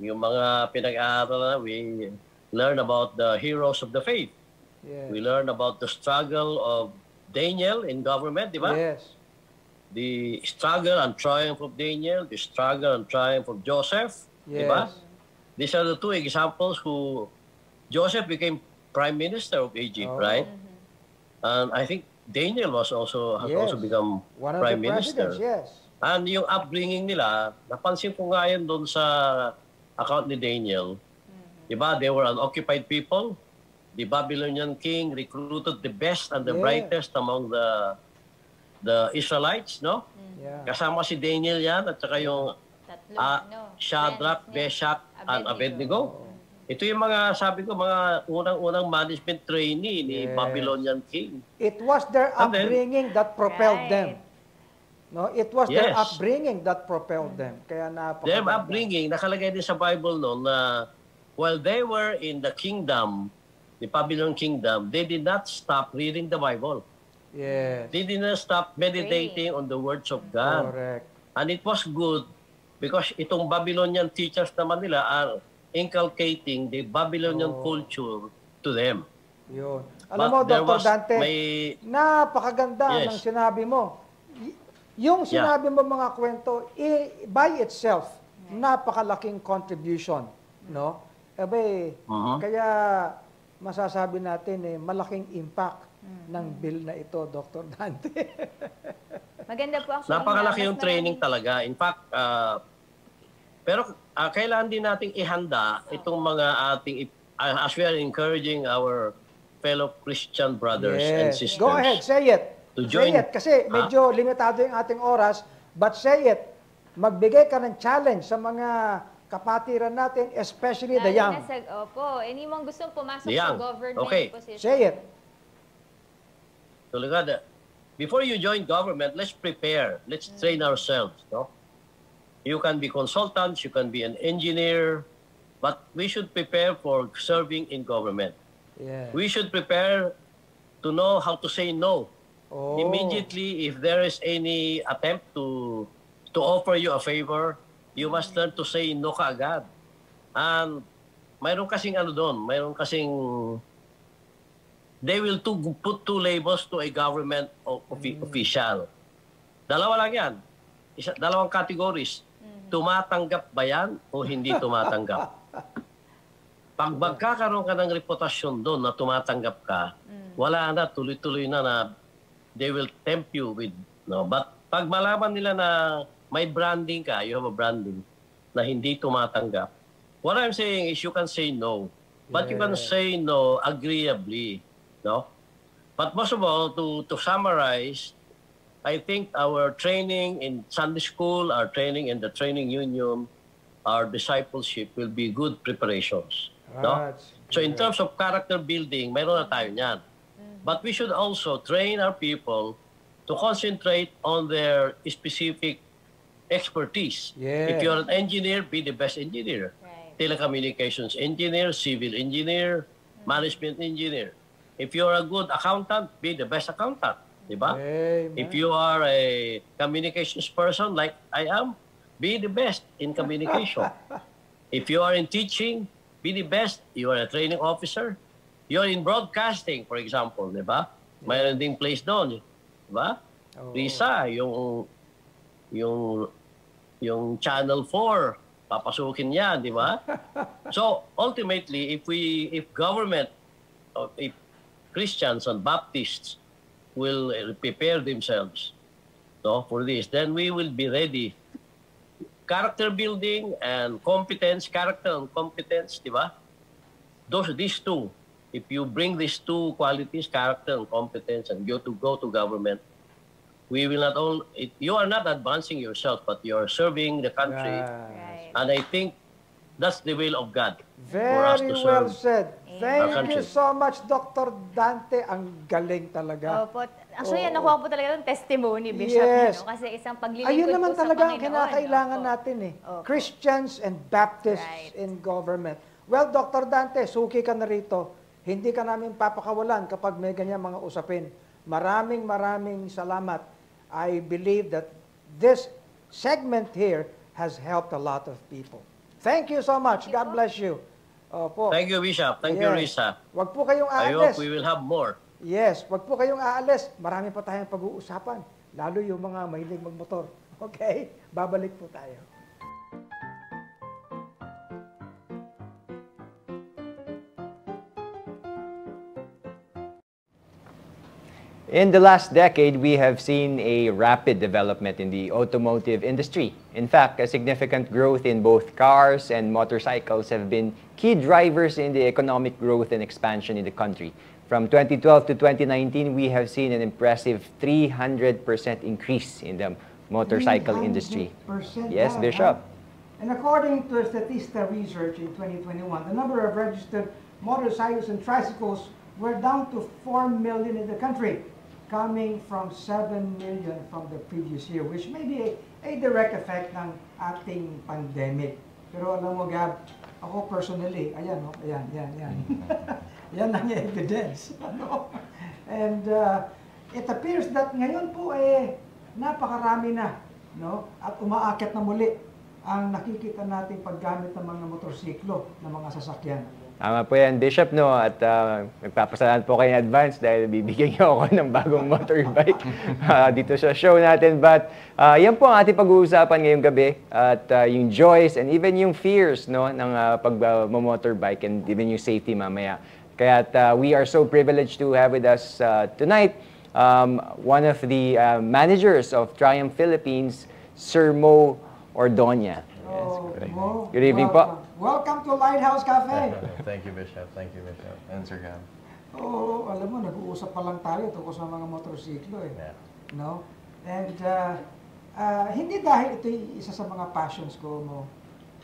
Yung mga pinag-aaral na, we learn about the heroes of the faith. Yes. We learn about the struggle of Daniel in government, di ba? Yes. The struggle and triumph of Daniel, the struggle and triumph of Joseph, di ba? Yes. These are the two examples who Joseph became prime minister of Egypt, Oh. right? And I think Daniel was also has Yes. also become One of prime the minister. yes. And yung upbringing nila, napansin ko nga yun doon sa account ni Daniel. Di ba? They were unoccupied people. The Babylonian king recruited the best and the Yeah. brightest among the the Israelites, no? Yeah. Kasama si Daniel yan at saka yung tatlo, ah, no? Shadrach. Meshach, and Abednego. Abednego. Ito yung mga, sabi ko, mga unang-unang management trainee ni Yes. Babylonian king. It was their And then- upbringing that propelled Right. them. No, it was their Yes. upbringing that propelled them. Kaya napaka Their upbringing, nakalagay din sa Bible noon na while they were in the kingdom, the Babylon kingdom, they did not stop reading the Bible. Yes. They did not stop meditating on the words of God. Correct. And it was good because itong Babylonian teachers naman nila are inculcating the Babylonian Oh. culture to them. Yun. Alam But mo, there Dr. was- Dante, may- napakaganda Yes. ng sinabi mo. Yung Yeah. sinabi mo mga kwento, by itself, napakalaking contribution. No? Ebe, Mhm. kaya masasabi natin eh, malaking impact ng bill na ito, Dr. Dante. [laughs] Maganda po actually. Napakalaki na yung training maraming- talaga. In fact, ah, pero ah, kailangan din nating ihanda itong mga ating, ah, as we are encouraging our fellow Christian brothers and Yes. sisters. Go ahead, say it. To say join- it. Kasi Ah. medyo limitado yung ating oras, but say it. Magbigay ka ng challenge sa mga kapatiran natin, especially the Lalo young. na sa, opo, anyone gustong pumasok The sa government Okay. position. Say it. So, Ligada, before you join government, let's prepare. Let's train ourselves. No? You can be consultants, you can be an engineer, but we should prepare for serving in government. Yeah. We should prepare to know how to say no. Oh. Immediately, if there is any attempt to to offer you a favor, you must learn to say no kaagad. And mayroon kasing ano doon, mayroon kasing they will to put two labels to a government o- offi- official. Dalawa lang yan. Isa, dalawang categories. Tumatanggap ba yan o hindi tumatanggap? [laughs] Pag magkakaroon ka ng reputasyon doon na tumatanggap ka, wala na, tuloy-tuloy na na they will tempt you with, no? But pag malaman nila na may branding ka, you have a branding, na hindi tumatanggap, what I'm saying is you can say no. But you can Yeah. say no agreeably, no? But most of all, to, to summarize, I think our training in Sunday school, our training in the training union, our discipleship will be good preparations. No? That's So in terms of character building, mayroon na tayo niyan. But we should also train our people to concentrate on their specific expertise. Yes. If you're an engineer, be the best engineer. Right. Telecommunications engineer, civil engineer, management engineer. If you're a good accountant, be the best accountant. Diba? Amen. If you are a communications person like I am, be the best in communication. [laughs] if you are in teaching, be the best. You are a training officer. You are in broadcasting, for example, di ba? Mayroon ding place doon, di ba? Oo. Risa, yung yung yung Channel 4, papasukin yan, di ba? [laughs] so, ultimately, if we if government if Christians and Baptists will uh, prepare themselves no, for this, then we will be ready. Character building and competence, character and competence, di ba? Those, these two, if you bring these two qualities, character and competence, and go to go to government, we will not all. It, you are not advancing yourself, but you are serving the country, Right. Right. and I think that's the will of God. for us Very to well serve said. our Thank you country. so much, Dr. Dante. Ang galing talaga. Opo. Actually, Oo. nakuha po talaga yung testimony, Bishop. Yes. Ano, kasi isang paglilingkod Ayun naman po talaga ang kinakailangan Opo. natin eh. Opo. Christians and Baptists Right. in government. Well, Dr. Dante, suki ka na rito. Hindi ka namin papakawalan kapag may ganyan mga usapin. Maraming maraming salamat. I believe that this segment here has helped a lot of people. Thank you so much. Thank you God bless you. Opo. Thank you, Bishop. Thank you, Yes. Risa. Wag po kayong I aalis. hope we will have more. Yes, wag po kayong aalis. Marami pa tayong pag-uusapan. Lalo yung mga mahilig magmotor. [laughs] Okay? Babalik po tayo. In the last decade, we have seen a rapid development in the automotive industry. In fact, a significant growth in both cars and motorcycles have been key drivers in the economic growth and expansion in the country. From 2012 to 2019, we have seen an impressive 300% increase in the motorcycle industry. Yes, Bishop. And according to a Statista research in 2021, the number of registered motorcycles and tricycles were down to 4 million in the country, coming from 7 million from the previous year, which may be a, a direct effect ng ating pandemic. Pero alam mo, Gab, ako personally, ayan, oh, ayan, ayan, ayan. [laughs] yan ang evidence. [laughs] Ano? And uh, it appears that ngayon po eh, napakarami na, no? At umaakit na muli ang nakikita nating paggamit ng mga motorsiklo ng mga sasakyan. Tama po yan, Bishop, no? At uh, magpapasalamat po kayo in advance dahil bibigyan niyo ako [laughs] ng bagong motorbike uh, [laughs] dito sa show natin. But uh, yan po ang ating pag-uusapan ngayong gabi. At uh, yung joys and even yung fears no, ng uh, pag-motorbike and even yung safety mamaya. Kaya uh, we are so privileged to have with us uh, tonight um, one of the uh, managers of Triumph Philippines, Sir Mo Ordoña. Oh, Mo, Good evening po. Welcome. To Lighthouse Cafe. [laughs] Thank you, Bishop. Thank you, Bishop. And Sir Gab. Oo, alam mo, nag-uusap pa lang tayo tungkol sa mga motorsiklo eh. Yeah. No? And uh, uh, hindi dahil ito isa sa mga passions ko mo.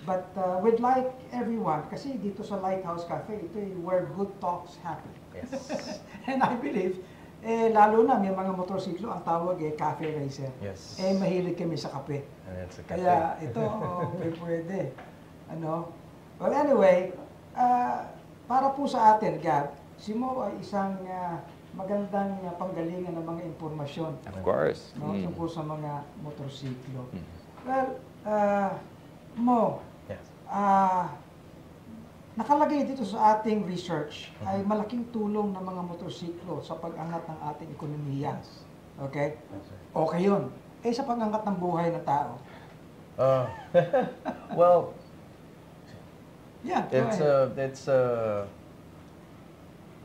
But uh, we'd like everyone, kasi dito sa Lighthouse Cafe, ito yung where good talks happen. Yes. [laughs] And I believe, eh, lalo na may mga motorsiklo, ang tawag eh, cafe racer. Yes. Eh, mahilig kami sa kape. And it's a cafe. Kaya ito, oh, may [laughs] pwede. Ano? Well, anyway, uh, para po sa atin, Gab, si Mo ay isang ah, magandang ah, panggalingan ng mga impormasyon. Of course. No, Mm. tungkol sa mga motorsiklo. Well, ah, Mo, Yes. ah, nakalagay dito sa ating research ay malaking tulong ng mga motorsiklo sa pag-angat ng ating ekonomiya. Okay? Okay yun. Eh sa pag-angat ng buhay ng tao. Uh, [laughs] well, Yeah, go it's ahead. uh, it's uh,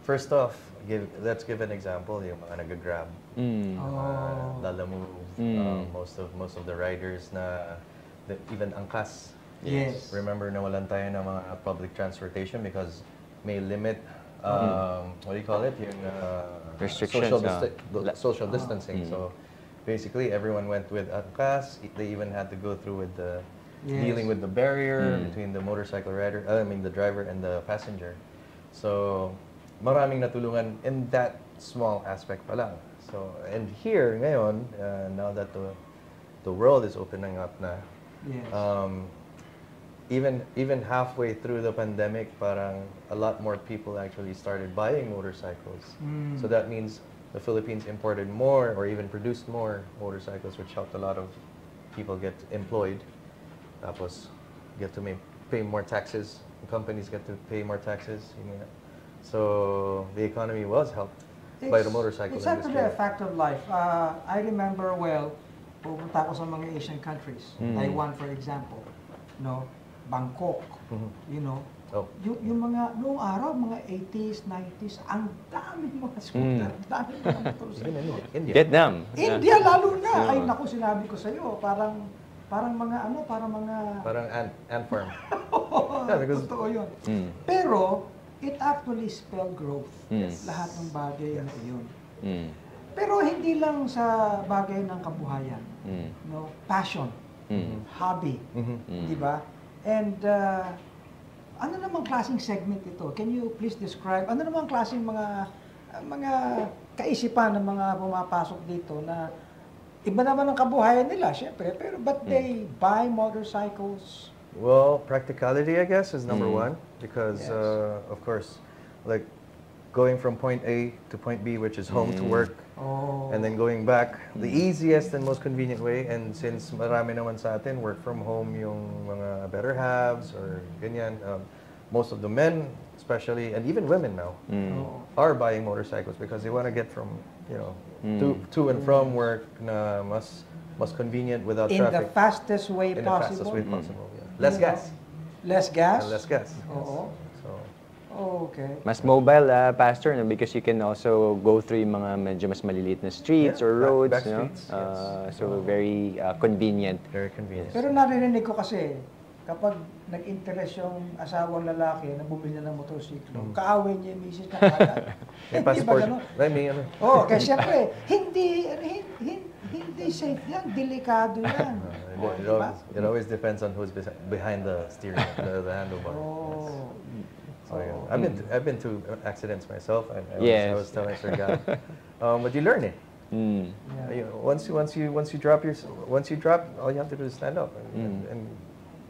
first off, give let's give an example. Yung mga nag-grab, Mm. Oh. Lala Move, Mm. uh, most of most of the riders na the, even angkas. Yes. Remember nawalan tayo ng mga public transportation because may limit um, what do you call it? Yung uh, Restrictions, social, ah. disti- La- social distancing. Mm. So basically everyone went with angkas. They even had to go through with the Yes. dealing with the barrier Mm. between the motorcycle rider, uh, I mean the driver and the passenger. So maraming natulungan in that small aspect pa lang. So and here ngayon, uh, now that the the world is opening up na, Yes. um, even even halfway through the pandemic, parang a lot more people actually started buying motorcycles. Mm. So that means the Philippines imported more or even produced more motorcycles, which helped a lot of people get employed. Tapos get to may, pay more taxes. Companies get to pay more taxes. yun nga. So the economy was helped by the It's- motorcycle It's actually a industry. fact of life. Uh, I remember well, pupunta ako sa mga Asian countries. Mm. Taiwan, for example. No? Bangkok. Mhm. You know? Oh. Yung, yung mga, noong araw, mga 80s, 90s, ang daming mga scooter, ang daming mga motorcycle. India. Vietnam. India lalo na. Ay, Oo. naku, sinabi ko sa'yo, parang, parang mga ano, parang mga, Parang ant, ant farm. [laughs] Oo, Yeah, because- totoo yun. Mm. Pero, it actually spelled growth. Yes. Lahat ng bagay na iyon. Mm. Pero hindi lang sa bagay ng kabuhayan. Mm. No? Passion, Mm. hobby, Mhm. Mm. di ba? And uh, ano namang klaseng segment ito? Can you please describe? Ano namang klaseng mga mga kaisipan ng mga pumapasok dito na iba naman ang kabuhayan nila, syempre, pero but they buy motorcycles. Well, practicality, I guess, is number Mm. one because, Yes. uh, of course, like going from point A to point B, which is home to Mm. work, Oh. and then going back, the easiest and most convenient way. And since marami naman sa atin work from home yung mga better halves or ganyan, um, most of the men, especially, and even women now, Mm. Are buying motorcycles because they want to get from, you know, to, Mm. to and from work na mas mas convenient without in the traffic. fastest way in the possible. fastest way Mm. possible. Yeah. Less You know? gas. Less gas? And less gas. Oo. So, Okay. Mas mobile, ah, Pastor, no? because you can also go through yung mga medyo mas maliliit na streets Yeah, or back- roads. back no? streets, yes. Ah, so, very ah, convenient. very convenient. Pero naririnig ko kasi, kapag nag-interest yung asawang lalaki na bumili ng motorsiklo, kaaway niya yung misis na agad. [laughs] May passport. I mean, ano, Oo, oh, kaya [laughs] syempre, hindi, hindi, hindi safe yan, delikado yan. uh, Oh, it, it, diba? always, it always depends on who's behind the steering, the, the handlebar. Oh. So, yeah. I've been to, I've been to accidents myself. I, I, Yes. was, I was telling Sir God, um, but you learn it. Mm. Yeah. You know, once you once you once you drop your once you drop, all you have to do is stand up and, and, Mm. and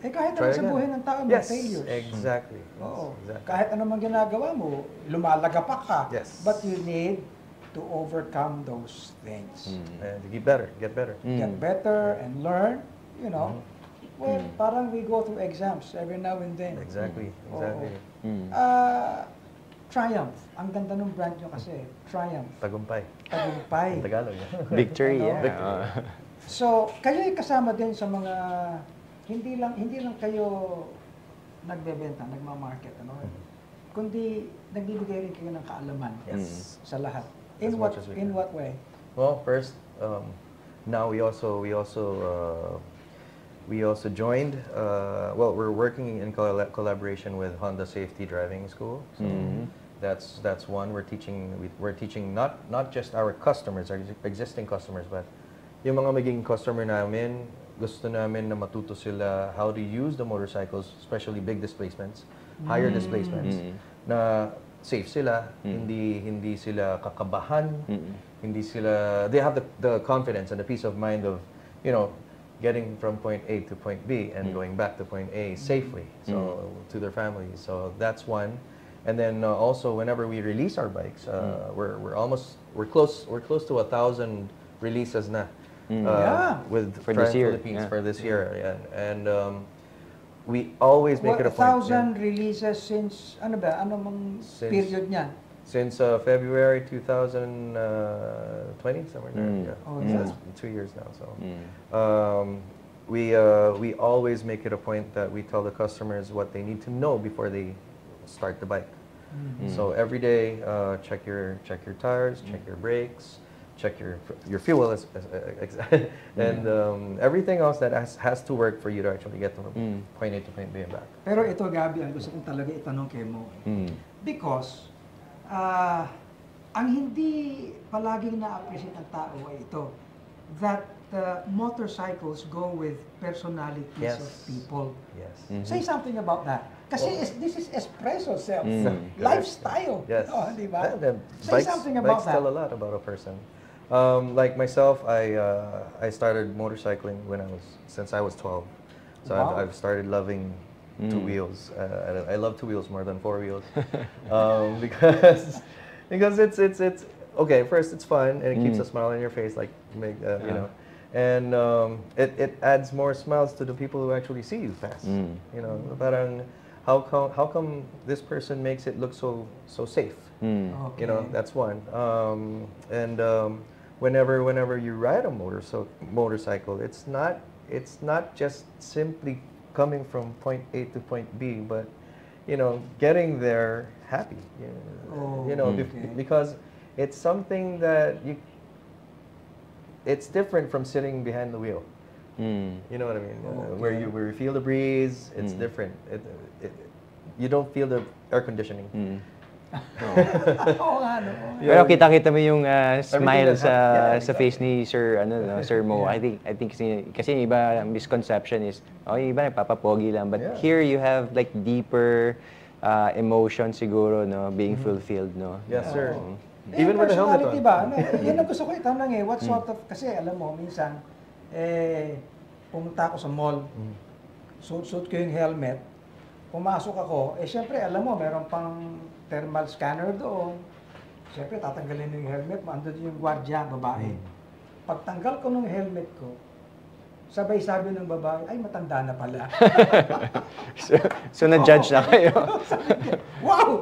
Eh kahit naman sa buhay ng tao, may yes, failures. exactly. Yes, Oo. exactly. Kahit anumang ginagawa mo, lumalagapak ka. Yes. But you need to overcome those things. Mm. and to get better, get better. Get Mm. better and learn, you know. Mm-hmm. Well, parang we go through exams every now and then. Exactly, Oo. exactly. Mm. Ah, Triumph. Ang ganda ng brand nyo kasi. Triumph. Tagumpay. Tagumpay. Tagalog. yeah. Victory, Ano? yeah. Victory. So, kayo ay kasama din sa mga hindi lang hindi lang kayo nagbebenta, nagma-market, ano? Kundi nagbibigay rin kayo ng kaalaman Yes. sa lahat. As In what much as in can. what way? Well, first, um, now we also we also uh, we also joined. Uh, well, we're working in colla- collaboration with Honda Safety Driving School. So Mhm. that's that's one. We're teaching we, we're teaching not not just our customers, our exi- existing customers, but yung mga magiging customer namin. Gusto namin na matuto sila how to use the motorcycles, especially big displacements, higher displacements, Mm. na safe sila, Mm. hindi hindi sila kakabahan, Mm. hindi sila they have the, the confidence and the peace of mind of you know getting from point A to point B and Mm. going back to point A safely so to their families so that's one And then uh, also whenever we release our bikes, uh, we're, we're almost we're close we're close to a thousand releases na uh, Yeah. with For this year, Philippines yeah. for this year. Yeah. And um, we always make Well, it a a point. yeah. thousand releases since, ano ba, ano mang Since- period niyan? Since uh, February 2020, somewhere there. Mm. Yeah. Oh, So yeah. that's two years now. So Mm. um, we uh, we always make it a point that we tell the customers what they need to know before they start the bike. Mm. So every day, uh, check your check your tires, check your brakes, check your your fuel, as, as, ex- [laughs] and um, everything else that has, has to work for you to actually get from Mm. point A to point B and back. Pero ito, Gabi, ang gusto kong talaga itanong kay Mo. Mm. Because, ah, ang hindi palaging na-appreciate ng tao ay ito, that uh, motorcycles go with personalities Yes. of people. Yes. Mhm. Say something about that. Kasi Well- es- this is espresso self, Mm. lifestyle. Yes. [laughs] Oh, di ba? Say bikes, something about bikes tell that. a lot about a person. Um, like myself, I uh, I started motorcycling when I was since I was 12. So Wow. I've, I've started loving two Mm. wheels. Uh, I, I love two wheels more than four wheels [laughs] um, [laughs] because because it's it's it's okay. First, it's fun and it keeps Mm. a smile on your face, like make uh, you know. And um, it, it adds more smiles to the people who actually see you pass. Mm. You know, parang how come how come this person makes it look so so safe? Mm. You know, that's one. Um, and um, whenever whenever you ride a motor so motorcycle, it's not it's not just simply coming from point A to point B, but you know, getting there happy. You know, you know Oh, bef- okay. because it's something that you. It's different from sitting behind the wheel. Mm. You know what I mean? Uh, Oh, where you where you feel the breeze, it's Mm. different. It, it, you don't feel the air conditioning. Mm. Oo nga, no? Pero kita-kita mo yung ah, smile sa sa face ni Sir ano no, Sir Mo. I think I think kasi, kasi yung iba ang misconception is oh yung iba nagpapapogi lang but Yeah. here you have like deeper ah, emotion siguro no being fulfilled no. Yes, sir. Eh, Even with the helmet on. ba? Ano, [laughs] yan ang gusto ko itanong eh. What sort of, kasi alam mo, minsan, eh, pumunta ako sa mall, suit-suit ko yung helmet, pumasok ako, eh syempre, alam mo, meron pang thermal scanner doon. Syempre, tatanggalin yung helmet mo, andun yung gwardiya, babae. Pagtanggal ko ng helmet ko, sabay sabi ng babae, ay matanda na pala. [laughs] so, so na-judge na kayo. [laughs] wow!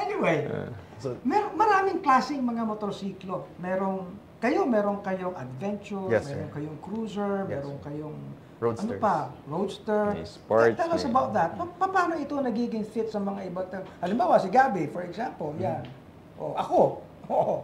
Anyway, So- mer maraming klaseng mga motorsiklo. Merong, kayo, meron kayong adventure, Yes, sir. meron kayong cruiser, Yes, meron kayong, Roadsters. ano pa, roadster. May sports, Tell us about that. Pa- pa- paano ito nagiging fit sa mga iba't, halimbawa si Gabi, for example, Mm-hmm. yan. O, ako. [laughs] Oo.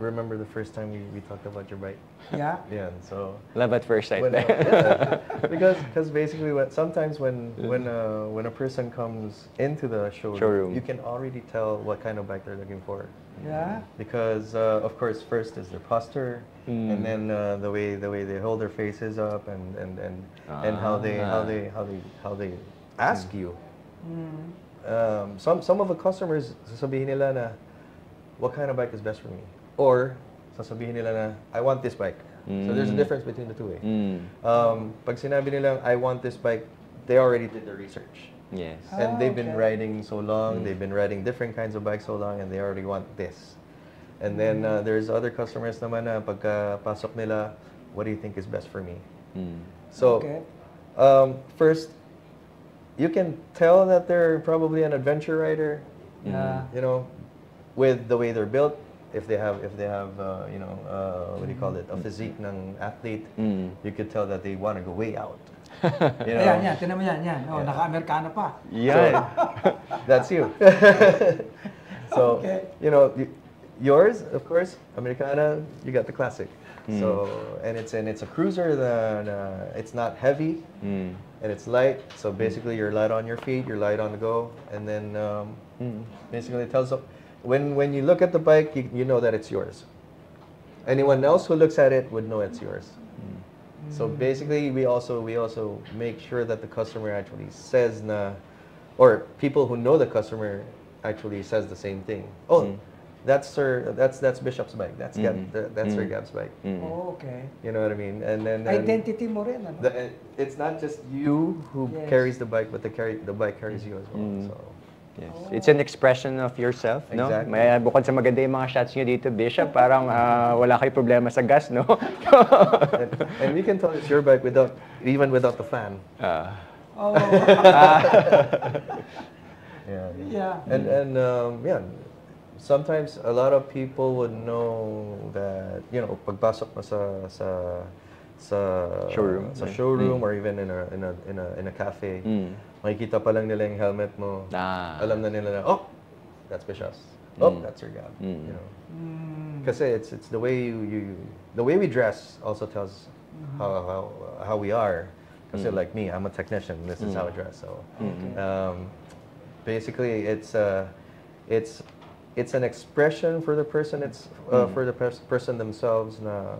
Remember the first time we, we talked about your bike? Yeah. [laughs] Yeah, so Love at first sight. when, uh, [laughs] yeah, because because basically what sometimes when when uh, when a person comes into the showroom, Showroom. you can already tell what kind of bike they're looking for. Yeah. Because uh, of course first is their posture, Mm. and then uh, the way the way they hold their faces up, and and and, and how they how Ah. they how they how they ask you. Mm. Um, some some of the customers sasabihin nila na what kind of bike is best for me or sasabihin nila na I want this bike. So there's a Mm. difference between the two. Eh. Mm. Um, pag sinabi nilang I want this bike, they already did the research. Yes. And they've been okay. riding so long, Mm. they've been riding different kinds of bikes so long, and they already want this. And then uh, there's other customers naman na pagkapasok nila, what do you think is best for me? Mm. So, Okay. um, first, you can tell that they're probably an adventure rider, Yeah. you know, with the way they're built. If they have, if they have, uh, you know, uh, what do you call it, a physique ng athlete, Mm. you could tell that they want to go way out. You know? Ayan, yan. Tinan mo yan, yan. Oh, Yeah. naka-Amerikano pa. Yan. [laughs] That's you. [laughs] so, Okay. you know, yours, of course, Americana, you got the classic. Mm. So, and it's and it's a cruiser that uh, it's not heavy Mm. and it's light. So basically, you're light on your feet, you're light on the go, and then um, Mm. basically it tells up when when you look at the bike, you, you know that it's yours. Anyone else who looks at it would know it's yours. So basically, we also we also make sure that the customer actually says na, or people who know the customer actually says the same thing. Oh, Mm. that's Sir, that's that's Bishop's bike. That's Gab, Mhm. th- that's Sir Mm. Gab's bike. Mm. Oh, okay. You know what I mean? And then and Identity mo rin, ano? the, it's not just you who Yes. carries the bike, but the carry the bike carries you as well. Mm. So Yes. It's an expression of yourself, no? Exactly. May bukod sa maganda yung mga shots niyo dito, Bishop, parang ah, wala kayo problema sa gas, no? and, and you can tell it's your bike without, even without the fan. Ah. Oh. [laughs] Yeah. Yeah. And and um, yeah, sometimes a lot of people would know that you know pagpasok mo sa sa sa Showroom, sa showroom Mm. or even in a in a in a in a cafe. Mm. Makikita pa lang nila yung helmet mo. Ah. Alam na nila na oh, that's Bishop's. Oh, Mm. that's your gab. Mm. You know. Mm. Kasi it's it's the way you, you the way we dress also tells how how how we are. Kasi Mm. like me, I'm a technician. This is Mm. how I dress. So Okay. um, basically, it's uh, it's it's an expression for the person. It's uh, Mm. for the pers- person themselves. Na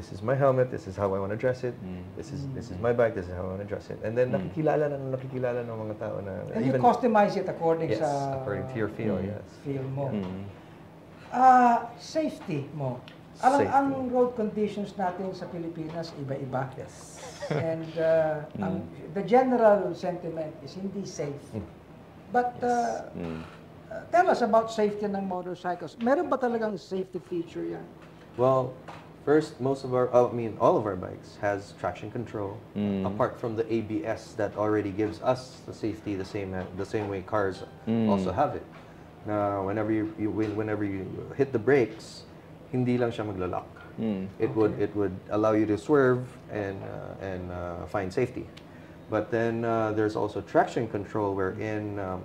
this is my helmet. This is how I want to dress it. Mm. This is this is my bike. This is how I want to dress it. And then Mm. nakikilala na nakikilala ng mga tao na And you customize it according yes, sa according to your feel. Mm. Yes. feel mo. Mm. Ah, safety mo. Alam, Safety. ang road conditions natin sa Pilipinas, iba-iba. Yes. And uh, [laughs] ang, the general sentiment is hindi safe. Mm. But uh, Mm. uh, tell us about safety ng motorcycles. Meron ba talagang safety feature yan? Well, first, most of our, I mean, all of our bikes has traction control. Mm. Apart from the ABS that already gives us the safety the same the same way cars Mm. also have it. Now, whenever you, you when- whenever you hit the brakes, hindi lang siya maglalak. Mm. It would it would allow you to swerve and uh, and uh, find safety. But then uh, there's also traction control wherein um,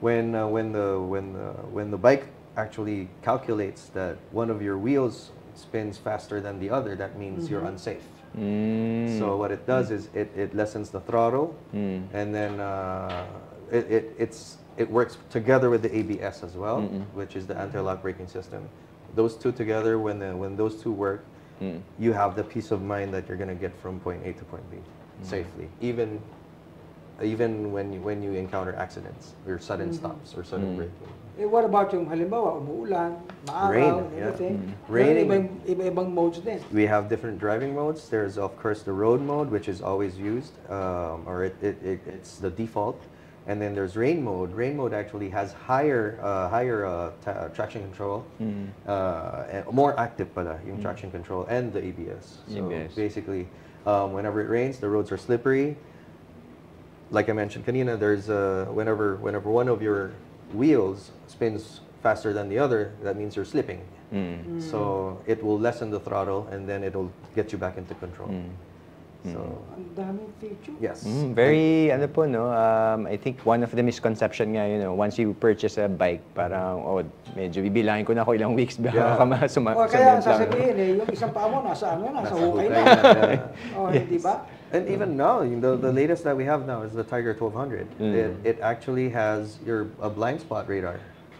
when uh, when the when the when the bike actually calculates that one of your wheels spins faster than the other, that means you're unsafe. Mm. So what it does is it, it lessens the throttle, Mm. and then uh, it, it it's it works together with the ABS as well, Mm-mm. which is the anti-lock braking system. Those two together, when the, when those two work, Mm. you have the peace of mind that you're gonna get from point A to point B safely, even even when you when you encounter accidents or sudden stops or sudden Mm. braking. Eh, what about yung halimbawa, umuulan, maaraw, Rain, and yeah. everything? Mm. Meron Raining. Ibang, iba-ibang modes din. We have different driving modes. There's of course the road mode, which is always used, um, or it, it, it, it's the default. And then there's rain mode. Rain mode actually has higher uh, higher uh, traction control, Mm. uh, and more active pala yung traction control and the ABS. So ABS. basically, um, whenever it rains, the roads are slippery. Like I mentioned, kanina, there's uh, whenever whenever one of your wheels spins faster than the other, that means you're slipping. Mm. So it will lessen the throttle and then it'll get you back into control. Mm. So Ang daming feature. yes. Mm, very, ano po, no? Um, I think one of the misconception nga, you know, once you purchase a bike, parang, oh, medyo bibilangin ko na ako ilang [laughs] weeks baka Yeah. ka ma- suma- O kaya sasabihin eh, yung isang paa mo nasa ano, nasa Nasa hukay na. na, yeah. [laughs] O, hindi ba? And even now, you know, the latest that we have now is the Tiger 1200. Mm. It, it actually has your a blind spot radar.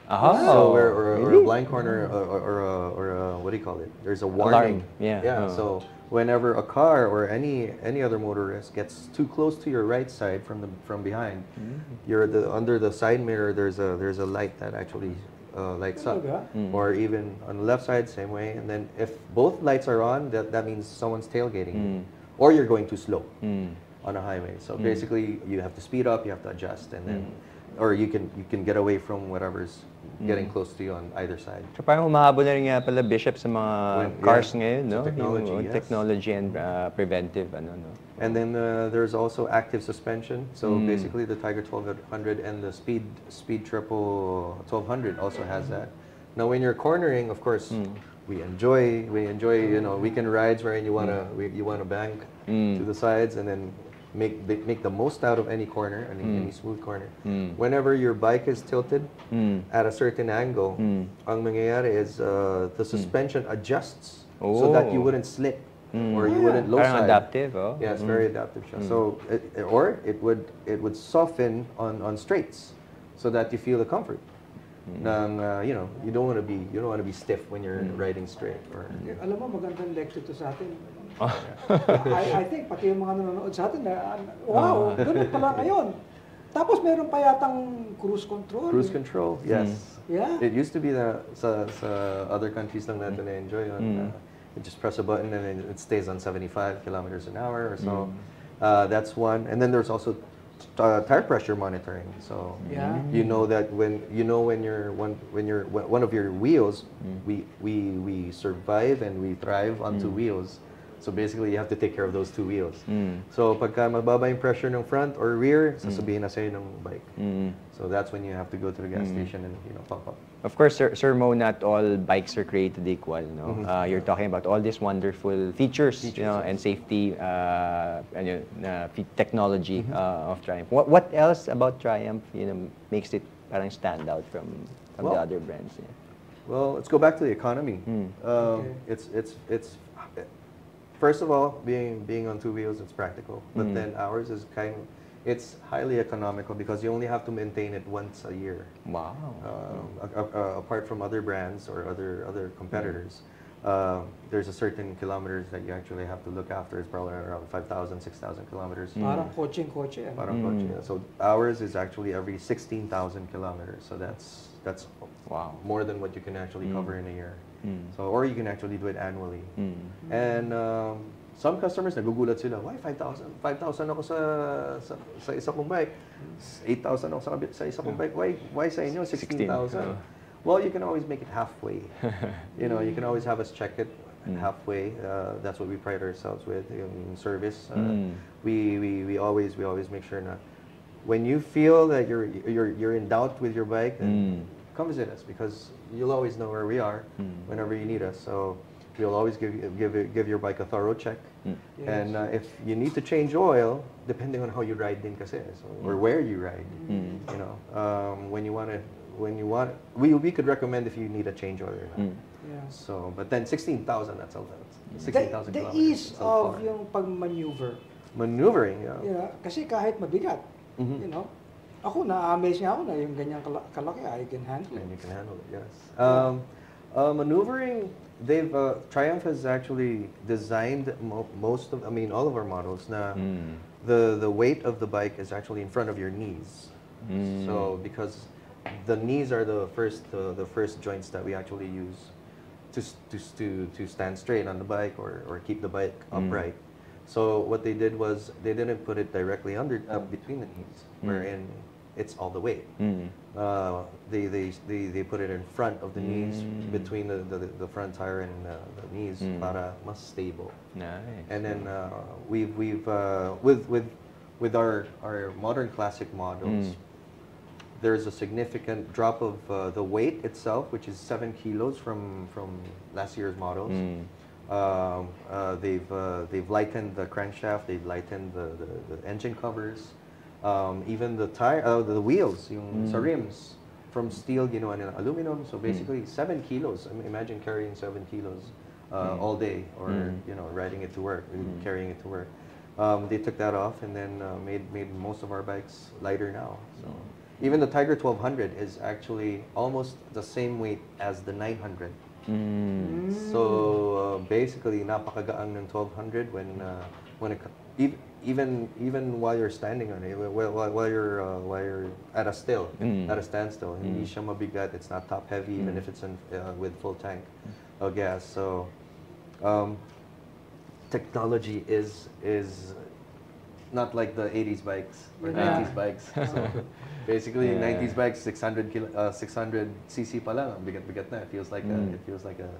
Ah, So where, or, or a blind corner or, or, or, a, or a, what do you call it? There's a warning. Alarm, yeah. Yeah. Oh. So whenever a car or any any other motorist gets too close to your right side from the from behind, Mm. you're the under the side mirror. There's a there's a light that actually uh, lights up. Mm. Or even on the left side, same way. And then if both lights are on, that that means someone's tailgating. Mm. Or you're going too slow Mm. on a highway. So Mm. basically, you have to speed up, you have to adjust, and then, Mm. or you can you can get away from whatever's getting Mm. close to you on either side. So parang humahabol na rin nga pala, Bishop, sa mga When- cars yeah, ngayon, no? technology, yung, yes. technology and uh, preventive, ano, no? And then uh, there's also active suspension. So Mm. basically, the Tiger 1200 and the Speed Speed Triple 1200 also has that. Now, when you're cornering, of course, Mm. We enjoy we enjoy you know weekend rides wherein you wanna we, you wanna bank Mm. to the sides and then make the, make the most out of any corner, any, Mm. any smooth corner. Mm. Whenever your bike is tilted Mm. at a certain angle, Mm. ang mangyayari is uh, the suspension adjusts so that you Oh. wouldn't slip Mm. or you Ah. wouldn't low Parang side. adaptive, oh. Yeah, it's Mm. very adaptive siya. Mm. So, it, it- or it would it would soften on on straights, so that you feel the comfort. Mm. Ng, uh, you know, you don't want to be you don't want to be stiff when you're Mm. riding straight. Or Eh, Alam mo, magandang lecture to sa atin. Oh. [laughs] I, I think pati yung mga nanonood sa atin, na, wow, ganun pala ngayon. Tapos meron pa yatang cruise control. cruise control, yes. Yeah. It used to be that sa, sa other countries lang natin na-enjoy yun. Mm. Uh, you just press a button and it stays on 75 kilometers an hour or so. Mm. Uh, that's one. And then there's also uh, tire pressure monitoring. So Yeah. you know that when you know when you're one when you're one of your wheels, we we we survive and we thrive on two wheels. So basically, you have to take care of those two wheels. So pagka mababa yung pressure ng front or rear, sasabihin na sa'yo ng bike. So that's when you have to go to the gas station and you know pump up. Of course, Sir, Sir Mo, not all bikes are created equal. No, uh, you're talking about all these wonderful features, you know, and safety, uh, and yun, uh, fe- technology uh, of Triumph. What what else about Triumph, you know, makes it parang stand out from from the other brands? Yeah. Well, let's go back to the economy. Um, Okay. It's it's it's first of all being being on two wheels. It's practical, but Mm. then ours is kind. It's highly economical because you only have to maintain it once a year. Wow. Um, a- a- a- apart from other brands or other other competitors, uh, there's a certain kilometers that you actually have to look after. It's probably around 5,000, 6,000 kilometers. Parang coaching-coach. Eh. Parang kotse. So ours is actually every 16,000 kilometers. So that's that's Wow. more than what you can actually cover in a year. Mm. So or you can actually do it annually. Mm. And um, some customers nagugulat sila, why 5,000? 5,000 ako sa, sa sa isa kong bike. 8,000 ako sa, sa isa kong bike. Why why sa inyo 16,000? oh. Well, you can always make it halfway. [laughs] you know, you can always have us check it Mm. halfway. Uh, that's what we pride ourselves with in service. Uh, Mm. we, we we always we always make sure na when you feel that you're you're you're in doubt with your bike, then Mm. come visit us because you'll always know where we are Mm. whenever you need us. So we'll always give you- give give your bike a thorough check. Mm. And uh, if you need to change oil, depending on how you ride din kasi, so, or where you ride, Mm. you know, um, when you want to, when you want, we, we could recommend if you need a change oil or not. Mm. Yeah. So, but then 16,000, that's a lot. The, 16,000 the kilometers. ease it's of far. yung pag-maneuver. Maneuvering, yeah. Yeah, kasi kahit mabigat, Mhm. you know, ako na-amaze nga ako na yung ganyang kala- kalaki, I can handle it. And you can handle it, yes. Um, uh, maneuvering, they've, uh, Triumph has actually designed mo- most of, I mean, all of our models Now, Mm. the, the weight of the bike is actually in front of your knees. Mm. So, because the knees are the first, uh, the first joints that we actually use to, to, to, to stand straight on the bike or, or keep the bike Mm. upright. So what they did was they didn't put it directly under, uh, between the knees, Mm. wherein it's all the weight. Mm. Uh, they, they, they, they put it in front of the knees, Mm. between the, the, the front tire and uh, the knees, Mm. para mas stable. Nice. And then uh, we've, we've uh, with, with, with our, our modern classic models, Mm. there's a significant drop of uh, the weight itself, which is seven kilos from, from last year's models. Mm. Um, uh, they've uh, they've lightened the crankshaft, they've lightened the, the, the engine covers, um, even the tire, uh, the wheels, yung sa rims, from steel, ginawa nila aluminum. So basically, seven kilos. I mean, imagine carrying seven kilos uh, all day, or Mm. you know, riding it to work, carrying it to work. Um, they took that off and then uh, made made most of our bikes lighter now. So even the Tiger 1200 is actually almost the same weight as the 900. Mm. So uh, basically, napakagaang ng 1200 when uh, when it, co- ev- even even while you're standing on it, while, while, while you're uh, while you're at a still, Mm. at a standstill, hindi siya mabigat. It's not top heavy, even Mm. if it's in, uh, with full tank of gas. So um, technology is is not like the 80s bikes or Yeah. 90s bikes. So [laughs] basically, Yeah. 90s bikes 600 kilo, uh, 600 cc pa lang, ang bigat-bigat na. It feels like Mm. a, it feels like a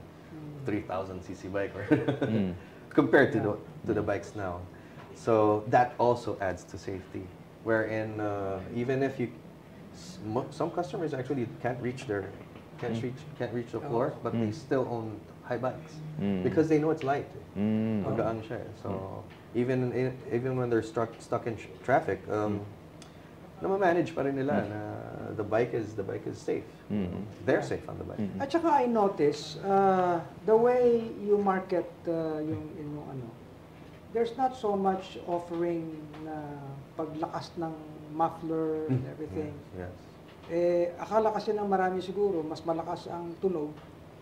3000 cc bike or Mm. [laughs] compared to the to the bikes now. So that also adds to safety. Wherein uh, even if you s- some customers actually can't reach their can't reach can't reach the floor, but they still own high bikes Mm. because they know it's light. Mm. Magaan siya. eh. So even in, even when they're stuck stuck in tr- traffic, um, na-manage pa rin nila na the bike is the bike is safe. Mm. They're safe on the bike. At saka I notice, uh, the way you market uh, yung, yung ano, there's not so much offering na paglakas ng muffler and everything. Yes. Eh, akala kasi ng marami siguro, mas malakas ang tunog,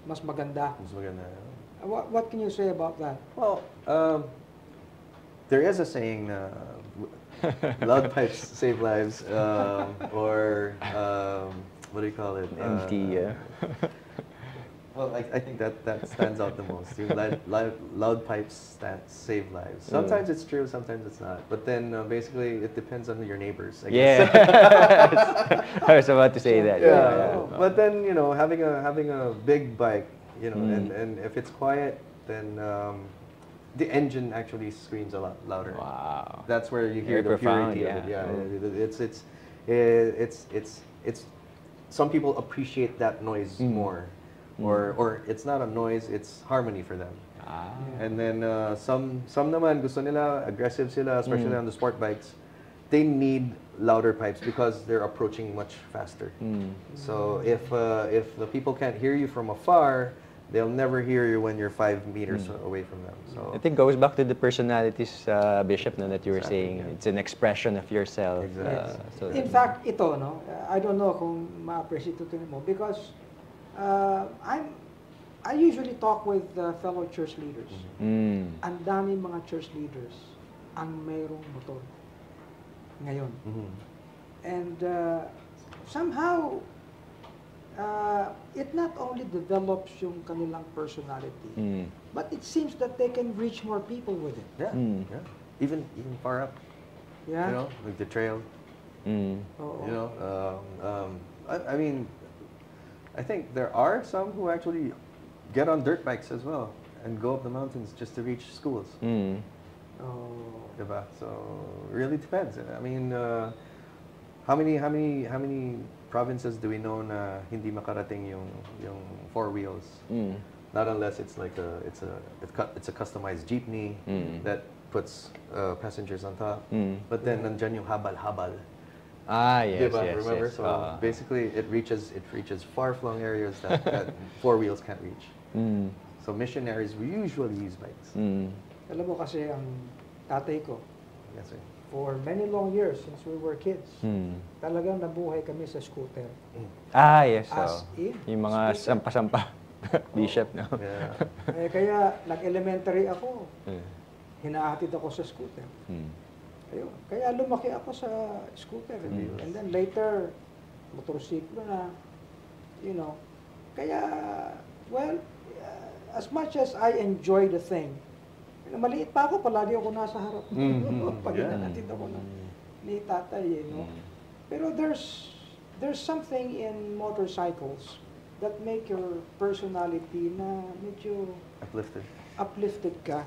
mas maganda. Mas maganda. Uh, What, what can you say about that? Well, um, there is a saying, uh, [laughs] loud pipes save lives, um, or um, what do you call it? Empty, Uh, yeah. Well, I I, think that, that stands out the most. Loud, loud, [laughs] loud pipes stand, save lives. Sometimes it's true, sometimes it's not. But then uh, basically it depends on your neighbors. I guess. Yeah. [laughs] I was about to say that. Yeah, but then you know, having a having a big bike, you know, and, and if it's quiet, then um, the engine actually screams a lot louder. Wow. That's where you hear Very the purity profound, of it. yeah. Yeah, it- it's it's it's it's it's some people appreciate that noise Mm. more, or or it's not a noise, it's harmony for them. Ah. And then uh, some some naman gusto nila aggressive sila, especially on the sport bikes. They need louder pipes because they're approaching much faster. So if uh, if the people can't hear you from afar, they'll never hear you when you're five meters away from them. So I think goes back to the personalities, uh, Bishop, no, that you were Exactly, saying. yeah. It's an expression of yourself. Exactly. uh, so In fact, ito, no, uh, I don't know kung ma-appreciate ito mo because uh, I'm, I usually talk with uh, fellow church leaders. Mm. Ang dami mga church leaders ang mayroong motor ngayon. mhm. And uh, somehow, uh, it not only develops yung kanilang personality, Mm. but it seems that they can reach more people with it. yeah, Mm. yeah, even even far up, Yeah? you know, like the trail. Mm. Oo. You know, um, um, I, I mean, I think there are some who actually get on dirt bikes as well and go up the mountains just to reach schools. Mm. Oh. Diba? So really depends. I mean, uh, how many how many how many provinces do we know na hindi makarating yung yung four wheels? Mm. Not unless it's like a it's a it's a customized jeepney Mm. that puts uh, passengers on top. Mm. But then nandyan yung habal-habal. Ah, yes, Diba? yes, Remember? yes. So Ah. basically, it reaches it reaches far-flung areas that, that [laughs] four wheels can't reach. Mm. So missionaries usually use bikes. Mm. Alam mo kasi ang tatay ko, Yes, sir. for many long years since we were kids, Mm. talagang nabuhay kami sa scooter. Ah, yes. As So, in, yung mga sampa-sampa. [laughs] Bishop, no? Yeah. Eh, kaya nag-elementary ako, Mm. hinahatid ako sa scooter. Mm. Ayun. Kaya lumaki ako sa scooter. Mm. And then later, motorsiklo na, you know. Kaya, well, uh, as much as I enjoy the thing, maliit pa ako, palagi ako nasa harap. Mhm. [laughs] Pag Yeah. hinatid ako na, ni tatay, you know. Pero there's, there's something in motorcycles that make your personality na medyo Uplifted. uplifted ka.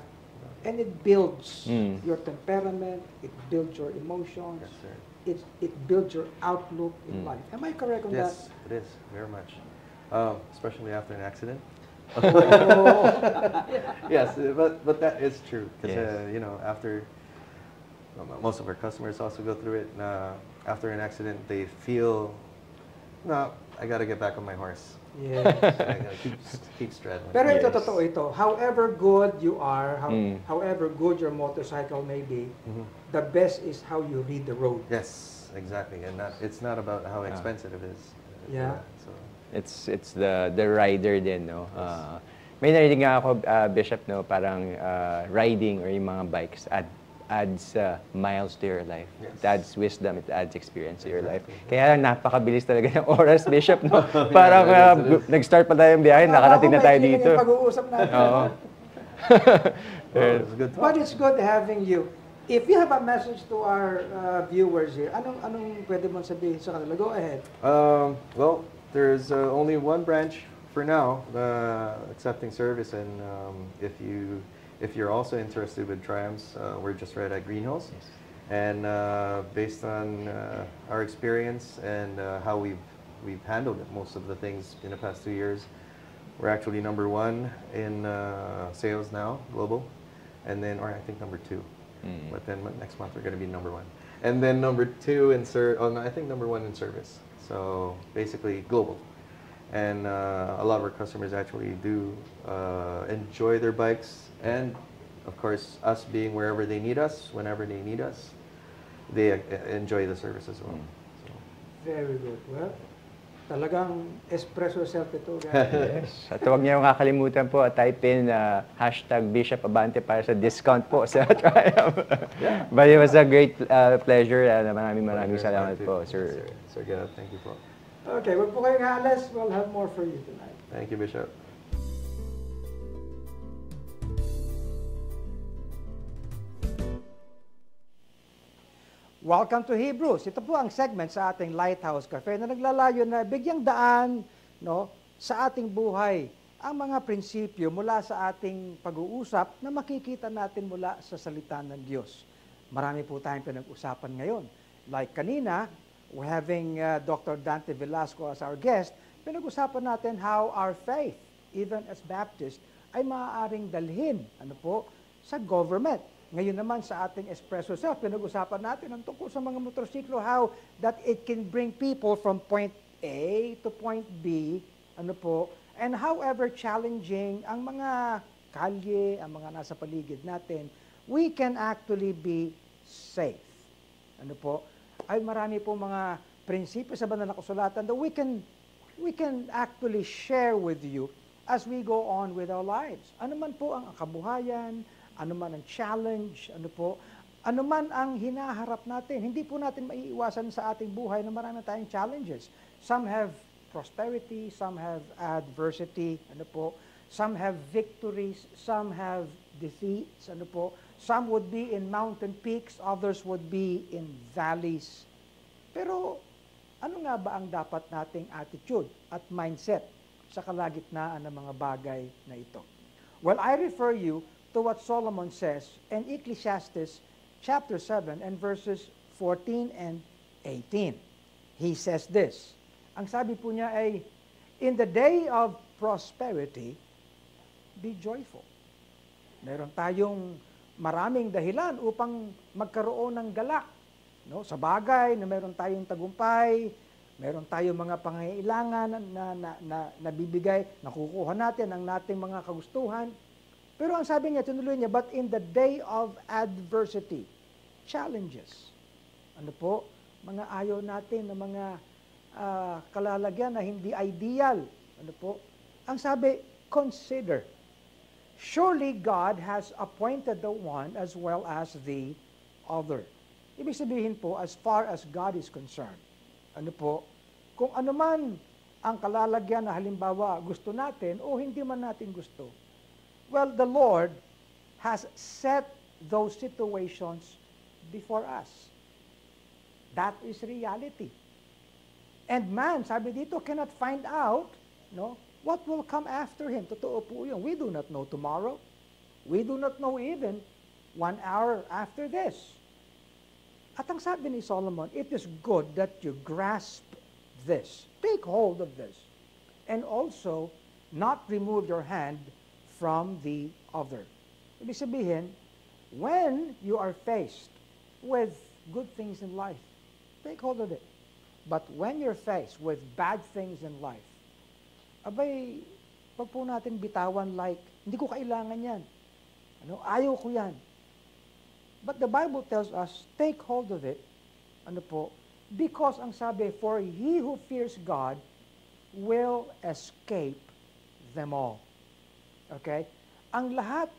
And it builds Mm. your temperament, it builds your emotions, Yes, sir. it, it builds your outlook in Mm. life. Am I correct on that? Yes, it is very much. Um, especially after an accident. [laughs] Oh. [laughs] yes, uh, but but that is true because Yes. uh, you know after most of our customers also go through it. Uh, after an accident, they feel, no, I got to get back on my horse. Yes. [laughs] Keep keep straddling. Pero ito, Yes. totoo ito. However good you are, how, Mm. however good your motorcycle may be, Mhm. the best is how you read the road. Yes, exactly, and not, it's not about how expensive it is. Uh, Yeah. So It's it's the the rider din, no? Ah, may narinig nga ako, ah, Bishop, no? Parang ah, riding or yung mga bikes add, adds ah, miles to your life. Yes. It adds wisdom, it adds experience to your life. Kaya lang napakabilis talaga ng oras, Bishop, no? [laughs] [laughs] Parang is. nag-start pa tayo ng biyahe, nakarating na tayo dito. Yung pag-uusap natin. Oo. oh, it was a good. But it's good having you. If you have a message to our uh, viewers here, anong anong pwede mong sabihin sa kanila? Go ahead. Um, well, there's uh, only one branch for now uh, accepting service, and um, if you if you're also interested with Triumphs, uh, we're just right at Green Hills. And uh, based on uh, our experience and uh, how we've we've handled most of the things in the past two years, we're actually number one in uh, sales now, global, and then or I think number two. Mm. But then next month we're going to be number one, and then number two in ser. Oh no, I think number one in service. So basically global, and uh, a lot of our customers actually do uh, enjoy their bikes, and of course us being wherever they need us, whenever they need us, they uh, enjoy the service as well. So, Very good. Well, talagang espresso self ito, guys. [laughs] Yes. At huwag niyo kakalimutan po, type in uh, hashtag Bishop Abante para sa discount po sa [laughs] Triumph. But it was a great uh, pleasure. Uh, maraming maraming salamat Thank po, you. sir. Sir Garrett, thank you po. okay, wag po kayong aalas. We'll have more for you tonight. Thank you, Bishop. Welcome to Hebrews. Ito po ang segment sa ating Lighthouse Cafe na naglalayo na bigyang daan no, sa ating buhay ang mga prinsipyo mula sa ating pag-uusap na makikita natin mula sa salita ng Diyos. Marami po tayong pinag-usapan ngayon. Like kanina, we're having uh, Dr. Dante Velasco as our guest, pinag-usapan natin how our faith, even as Baptist, ay maaaring dalhin ano po, sa government. Ngayon naman sa ating Espresso Self, pinag-usapan natin ang tungkol sa mga motorsiklo, how that it can bring people from point A to point B, ano po, and however challenging ang mga kalye, ang mga nasa paligid natin, we can actually be safe. Ano po? Ay marami po mga prinsipyo sa banal na kasulatan that we can we can actually share with you as we go on with our lives. Ano man po ang kabuhayan, ano man ang challenge, ano po, ano man ang hinaharap natin. Hindi po natin maiiwasan sa ating buhay na marami tayong challenges. Some have prosperity, some have adversity, ano po, some have victories, some have defeats, ano po. Some would be in mountain peaks, others would be in valleys. Pero ano nga ba ang dapat nating attitude at mindset sa kalagitnaan ng mga bagay na ito? Well, I refer you to what Solomon says in Ecclesiastes chapter 7 and verses 14 and 18. He says this. Ang sabi po niya ay, In the day of prosperity, be joyful. Meron tayong maraming dahilan upang magkaroon ng galak. No? Sa bagay na meron tayong tagumpay, meron tayong mga pangailangan na, na, na, na nabibigay, nakukuha natin ang nating mga kagustuhan. Pero ang sabi niya, tinuloy niya, but in the day of adversity, challenges. Ano po? Mga ayaw natin na mga ah, kalalagyan na hindi ideal. Ano po? Ang sabi, consider. Surely God has appointed the one as well as the other. Ibig sabihin po, as far as God is concerned, ano po, kung ano man ang kalalagyan na halimbawa gusto natin o hindi man natin gusto, well, the Lord has set those situations before us. That is reality. And man, sabi dito, cannot find out no, what will come after him. Totoo po yun. We do not know tomorrow. We do not know even one hour after this. At ang sabi ni Solomon, it is good that you grasp this. Take hold of this. And also, not remove your hand from the other. Ibig sabihin, when you are faced with good things in life, take hold of it. But when you're faced with bad things in life, abay, wag po natin bitawan like, hindi ko kailangan yan. Ano, ayaw ko yan. But the Bible tells us, take hold of it. Ano po? Because ang sabi, for he who fears God will escape them all. Okay? Ang lahat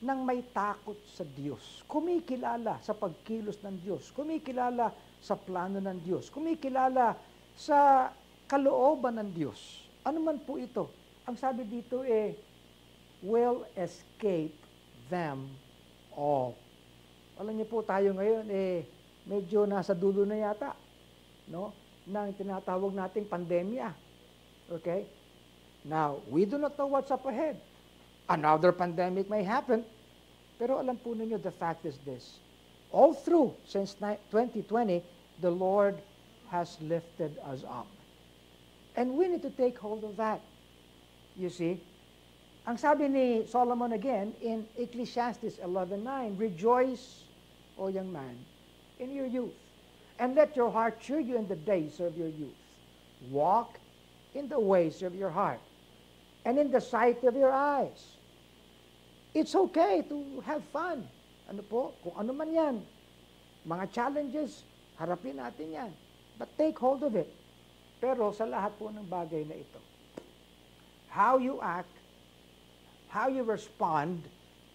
ng may takot sa Diyos, kumikilala sa pagkilos ng Diyos, kumikilala sa plano ng Diyos, kumikilala sa kalooban ng Diyos. Ano man po ito? Ang sabi dito eh, will escape them all. Alam niyo po tayo ngayon eh medyo nasa dulo na yata no ng tinatawag nating pandemya. Okay? Now, we do not know what's up ahead. Another pandemic may happen. Pero alam po ninyo, the fact is this. All through, since 2020, the Lord has lifted us up. And we need to take hold of that. You see? Ang sabi ni Solomon again in Ecclesiastes 11.9, Rejoice, O young man, in your youth, and let your heart cheer you in the days of your youth. Walk in the ways of your heart, and in the sight of your eyes. It's okay to have fun. Ano po? Kung ano man yan. Mga challenges, harapin natin yan. But take hold of it. Pero sa lahat po ng bagay na ito, how you act, how you respond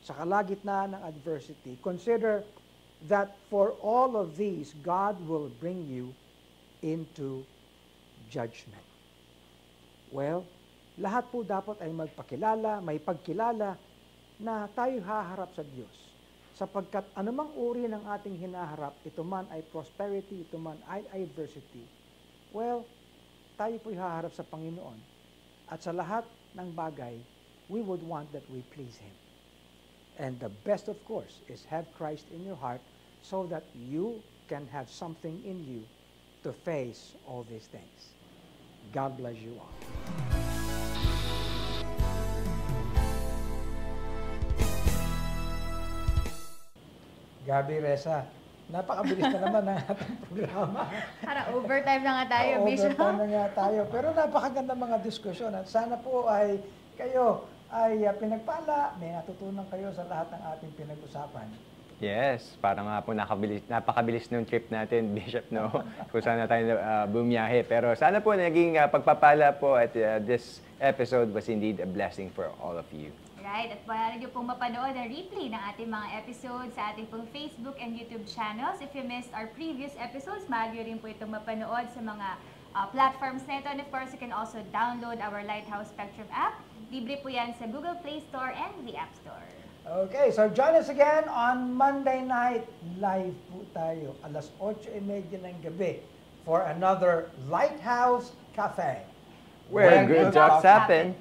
sa kalagitnaan ng adversity, consider that for all of these, God will bring you into judgment. Well, lahat po dapat ay magpakilala, may pagkilala na tayo haharap sa Diyos. sapagkat anumang uri ng ating hinaharap, ito man ay prosperity, ito man ay adversity, well, tayo po'y haharap sa Panginoon. At sa lahat ng bagay, we would want that we please Him. And the best, of course, is have Christ in your heart so that you can have something in you to face all these things. God bless you all. Gabi Reza, napakabilis na naman ang ating programa. Para overtime na nga tayo, Bishop. overtime na nga tayo. Pero napakaganda mga diskusyon at sana po ay kayo ay ah, pinagpala, may natutunan kayo sa lahat ng ating pinag-usapan. Yes, para nga po nakabilis, napakabilis nung trip natin, [laughs] Bishop, no? Kung saan na tayo uh, bumiyahe. Pero sana po naging ah, pagpapala po at ah, this episode was indeed a blessing for all of you. Right, at maaari niyo pong mapanood ang replay ng ating mga episodes sa ating pong Facebook and YouTube channels. If you missed our previous episodes, maaari rin po itong mapanood sa mga uh, platforms na ito. And of course, you can also download our Lighthouse Spectrum app. Libre po yan sa Google Play Store and the App Store. Okay, so join us again on Monday night. Live po tayo, alas 8.30 ng gabi for another Lighthouse Cafe. Where good talks happen.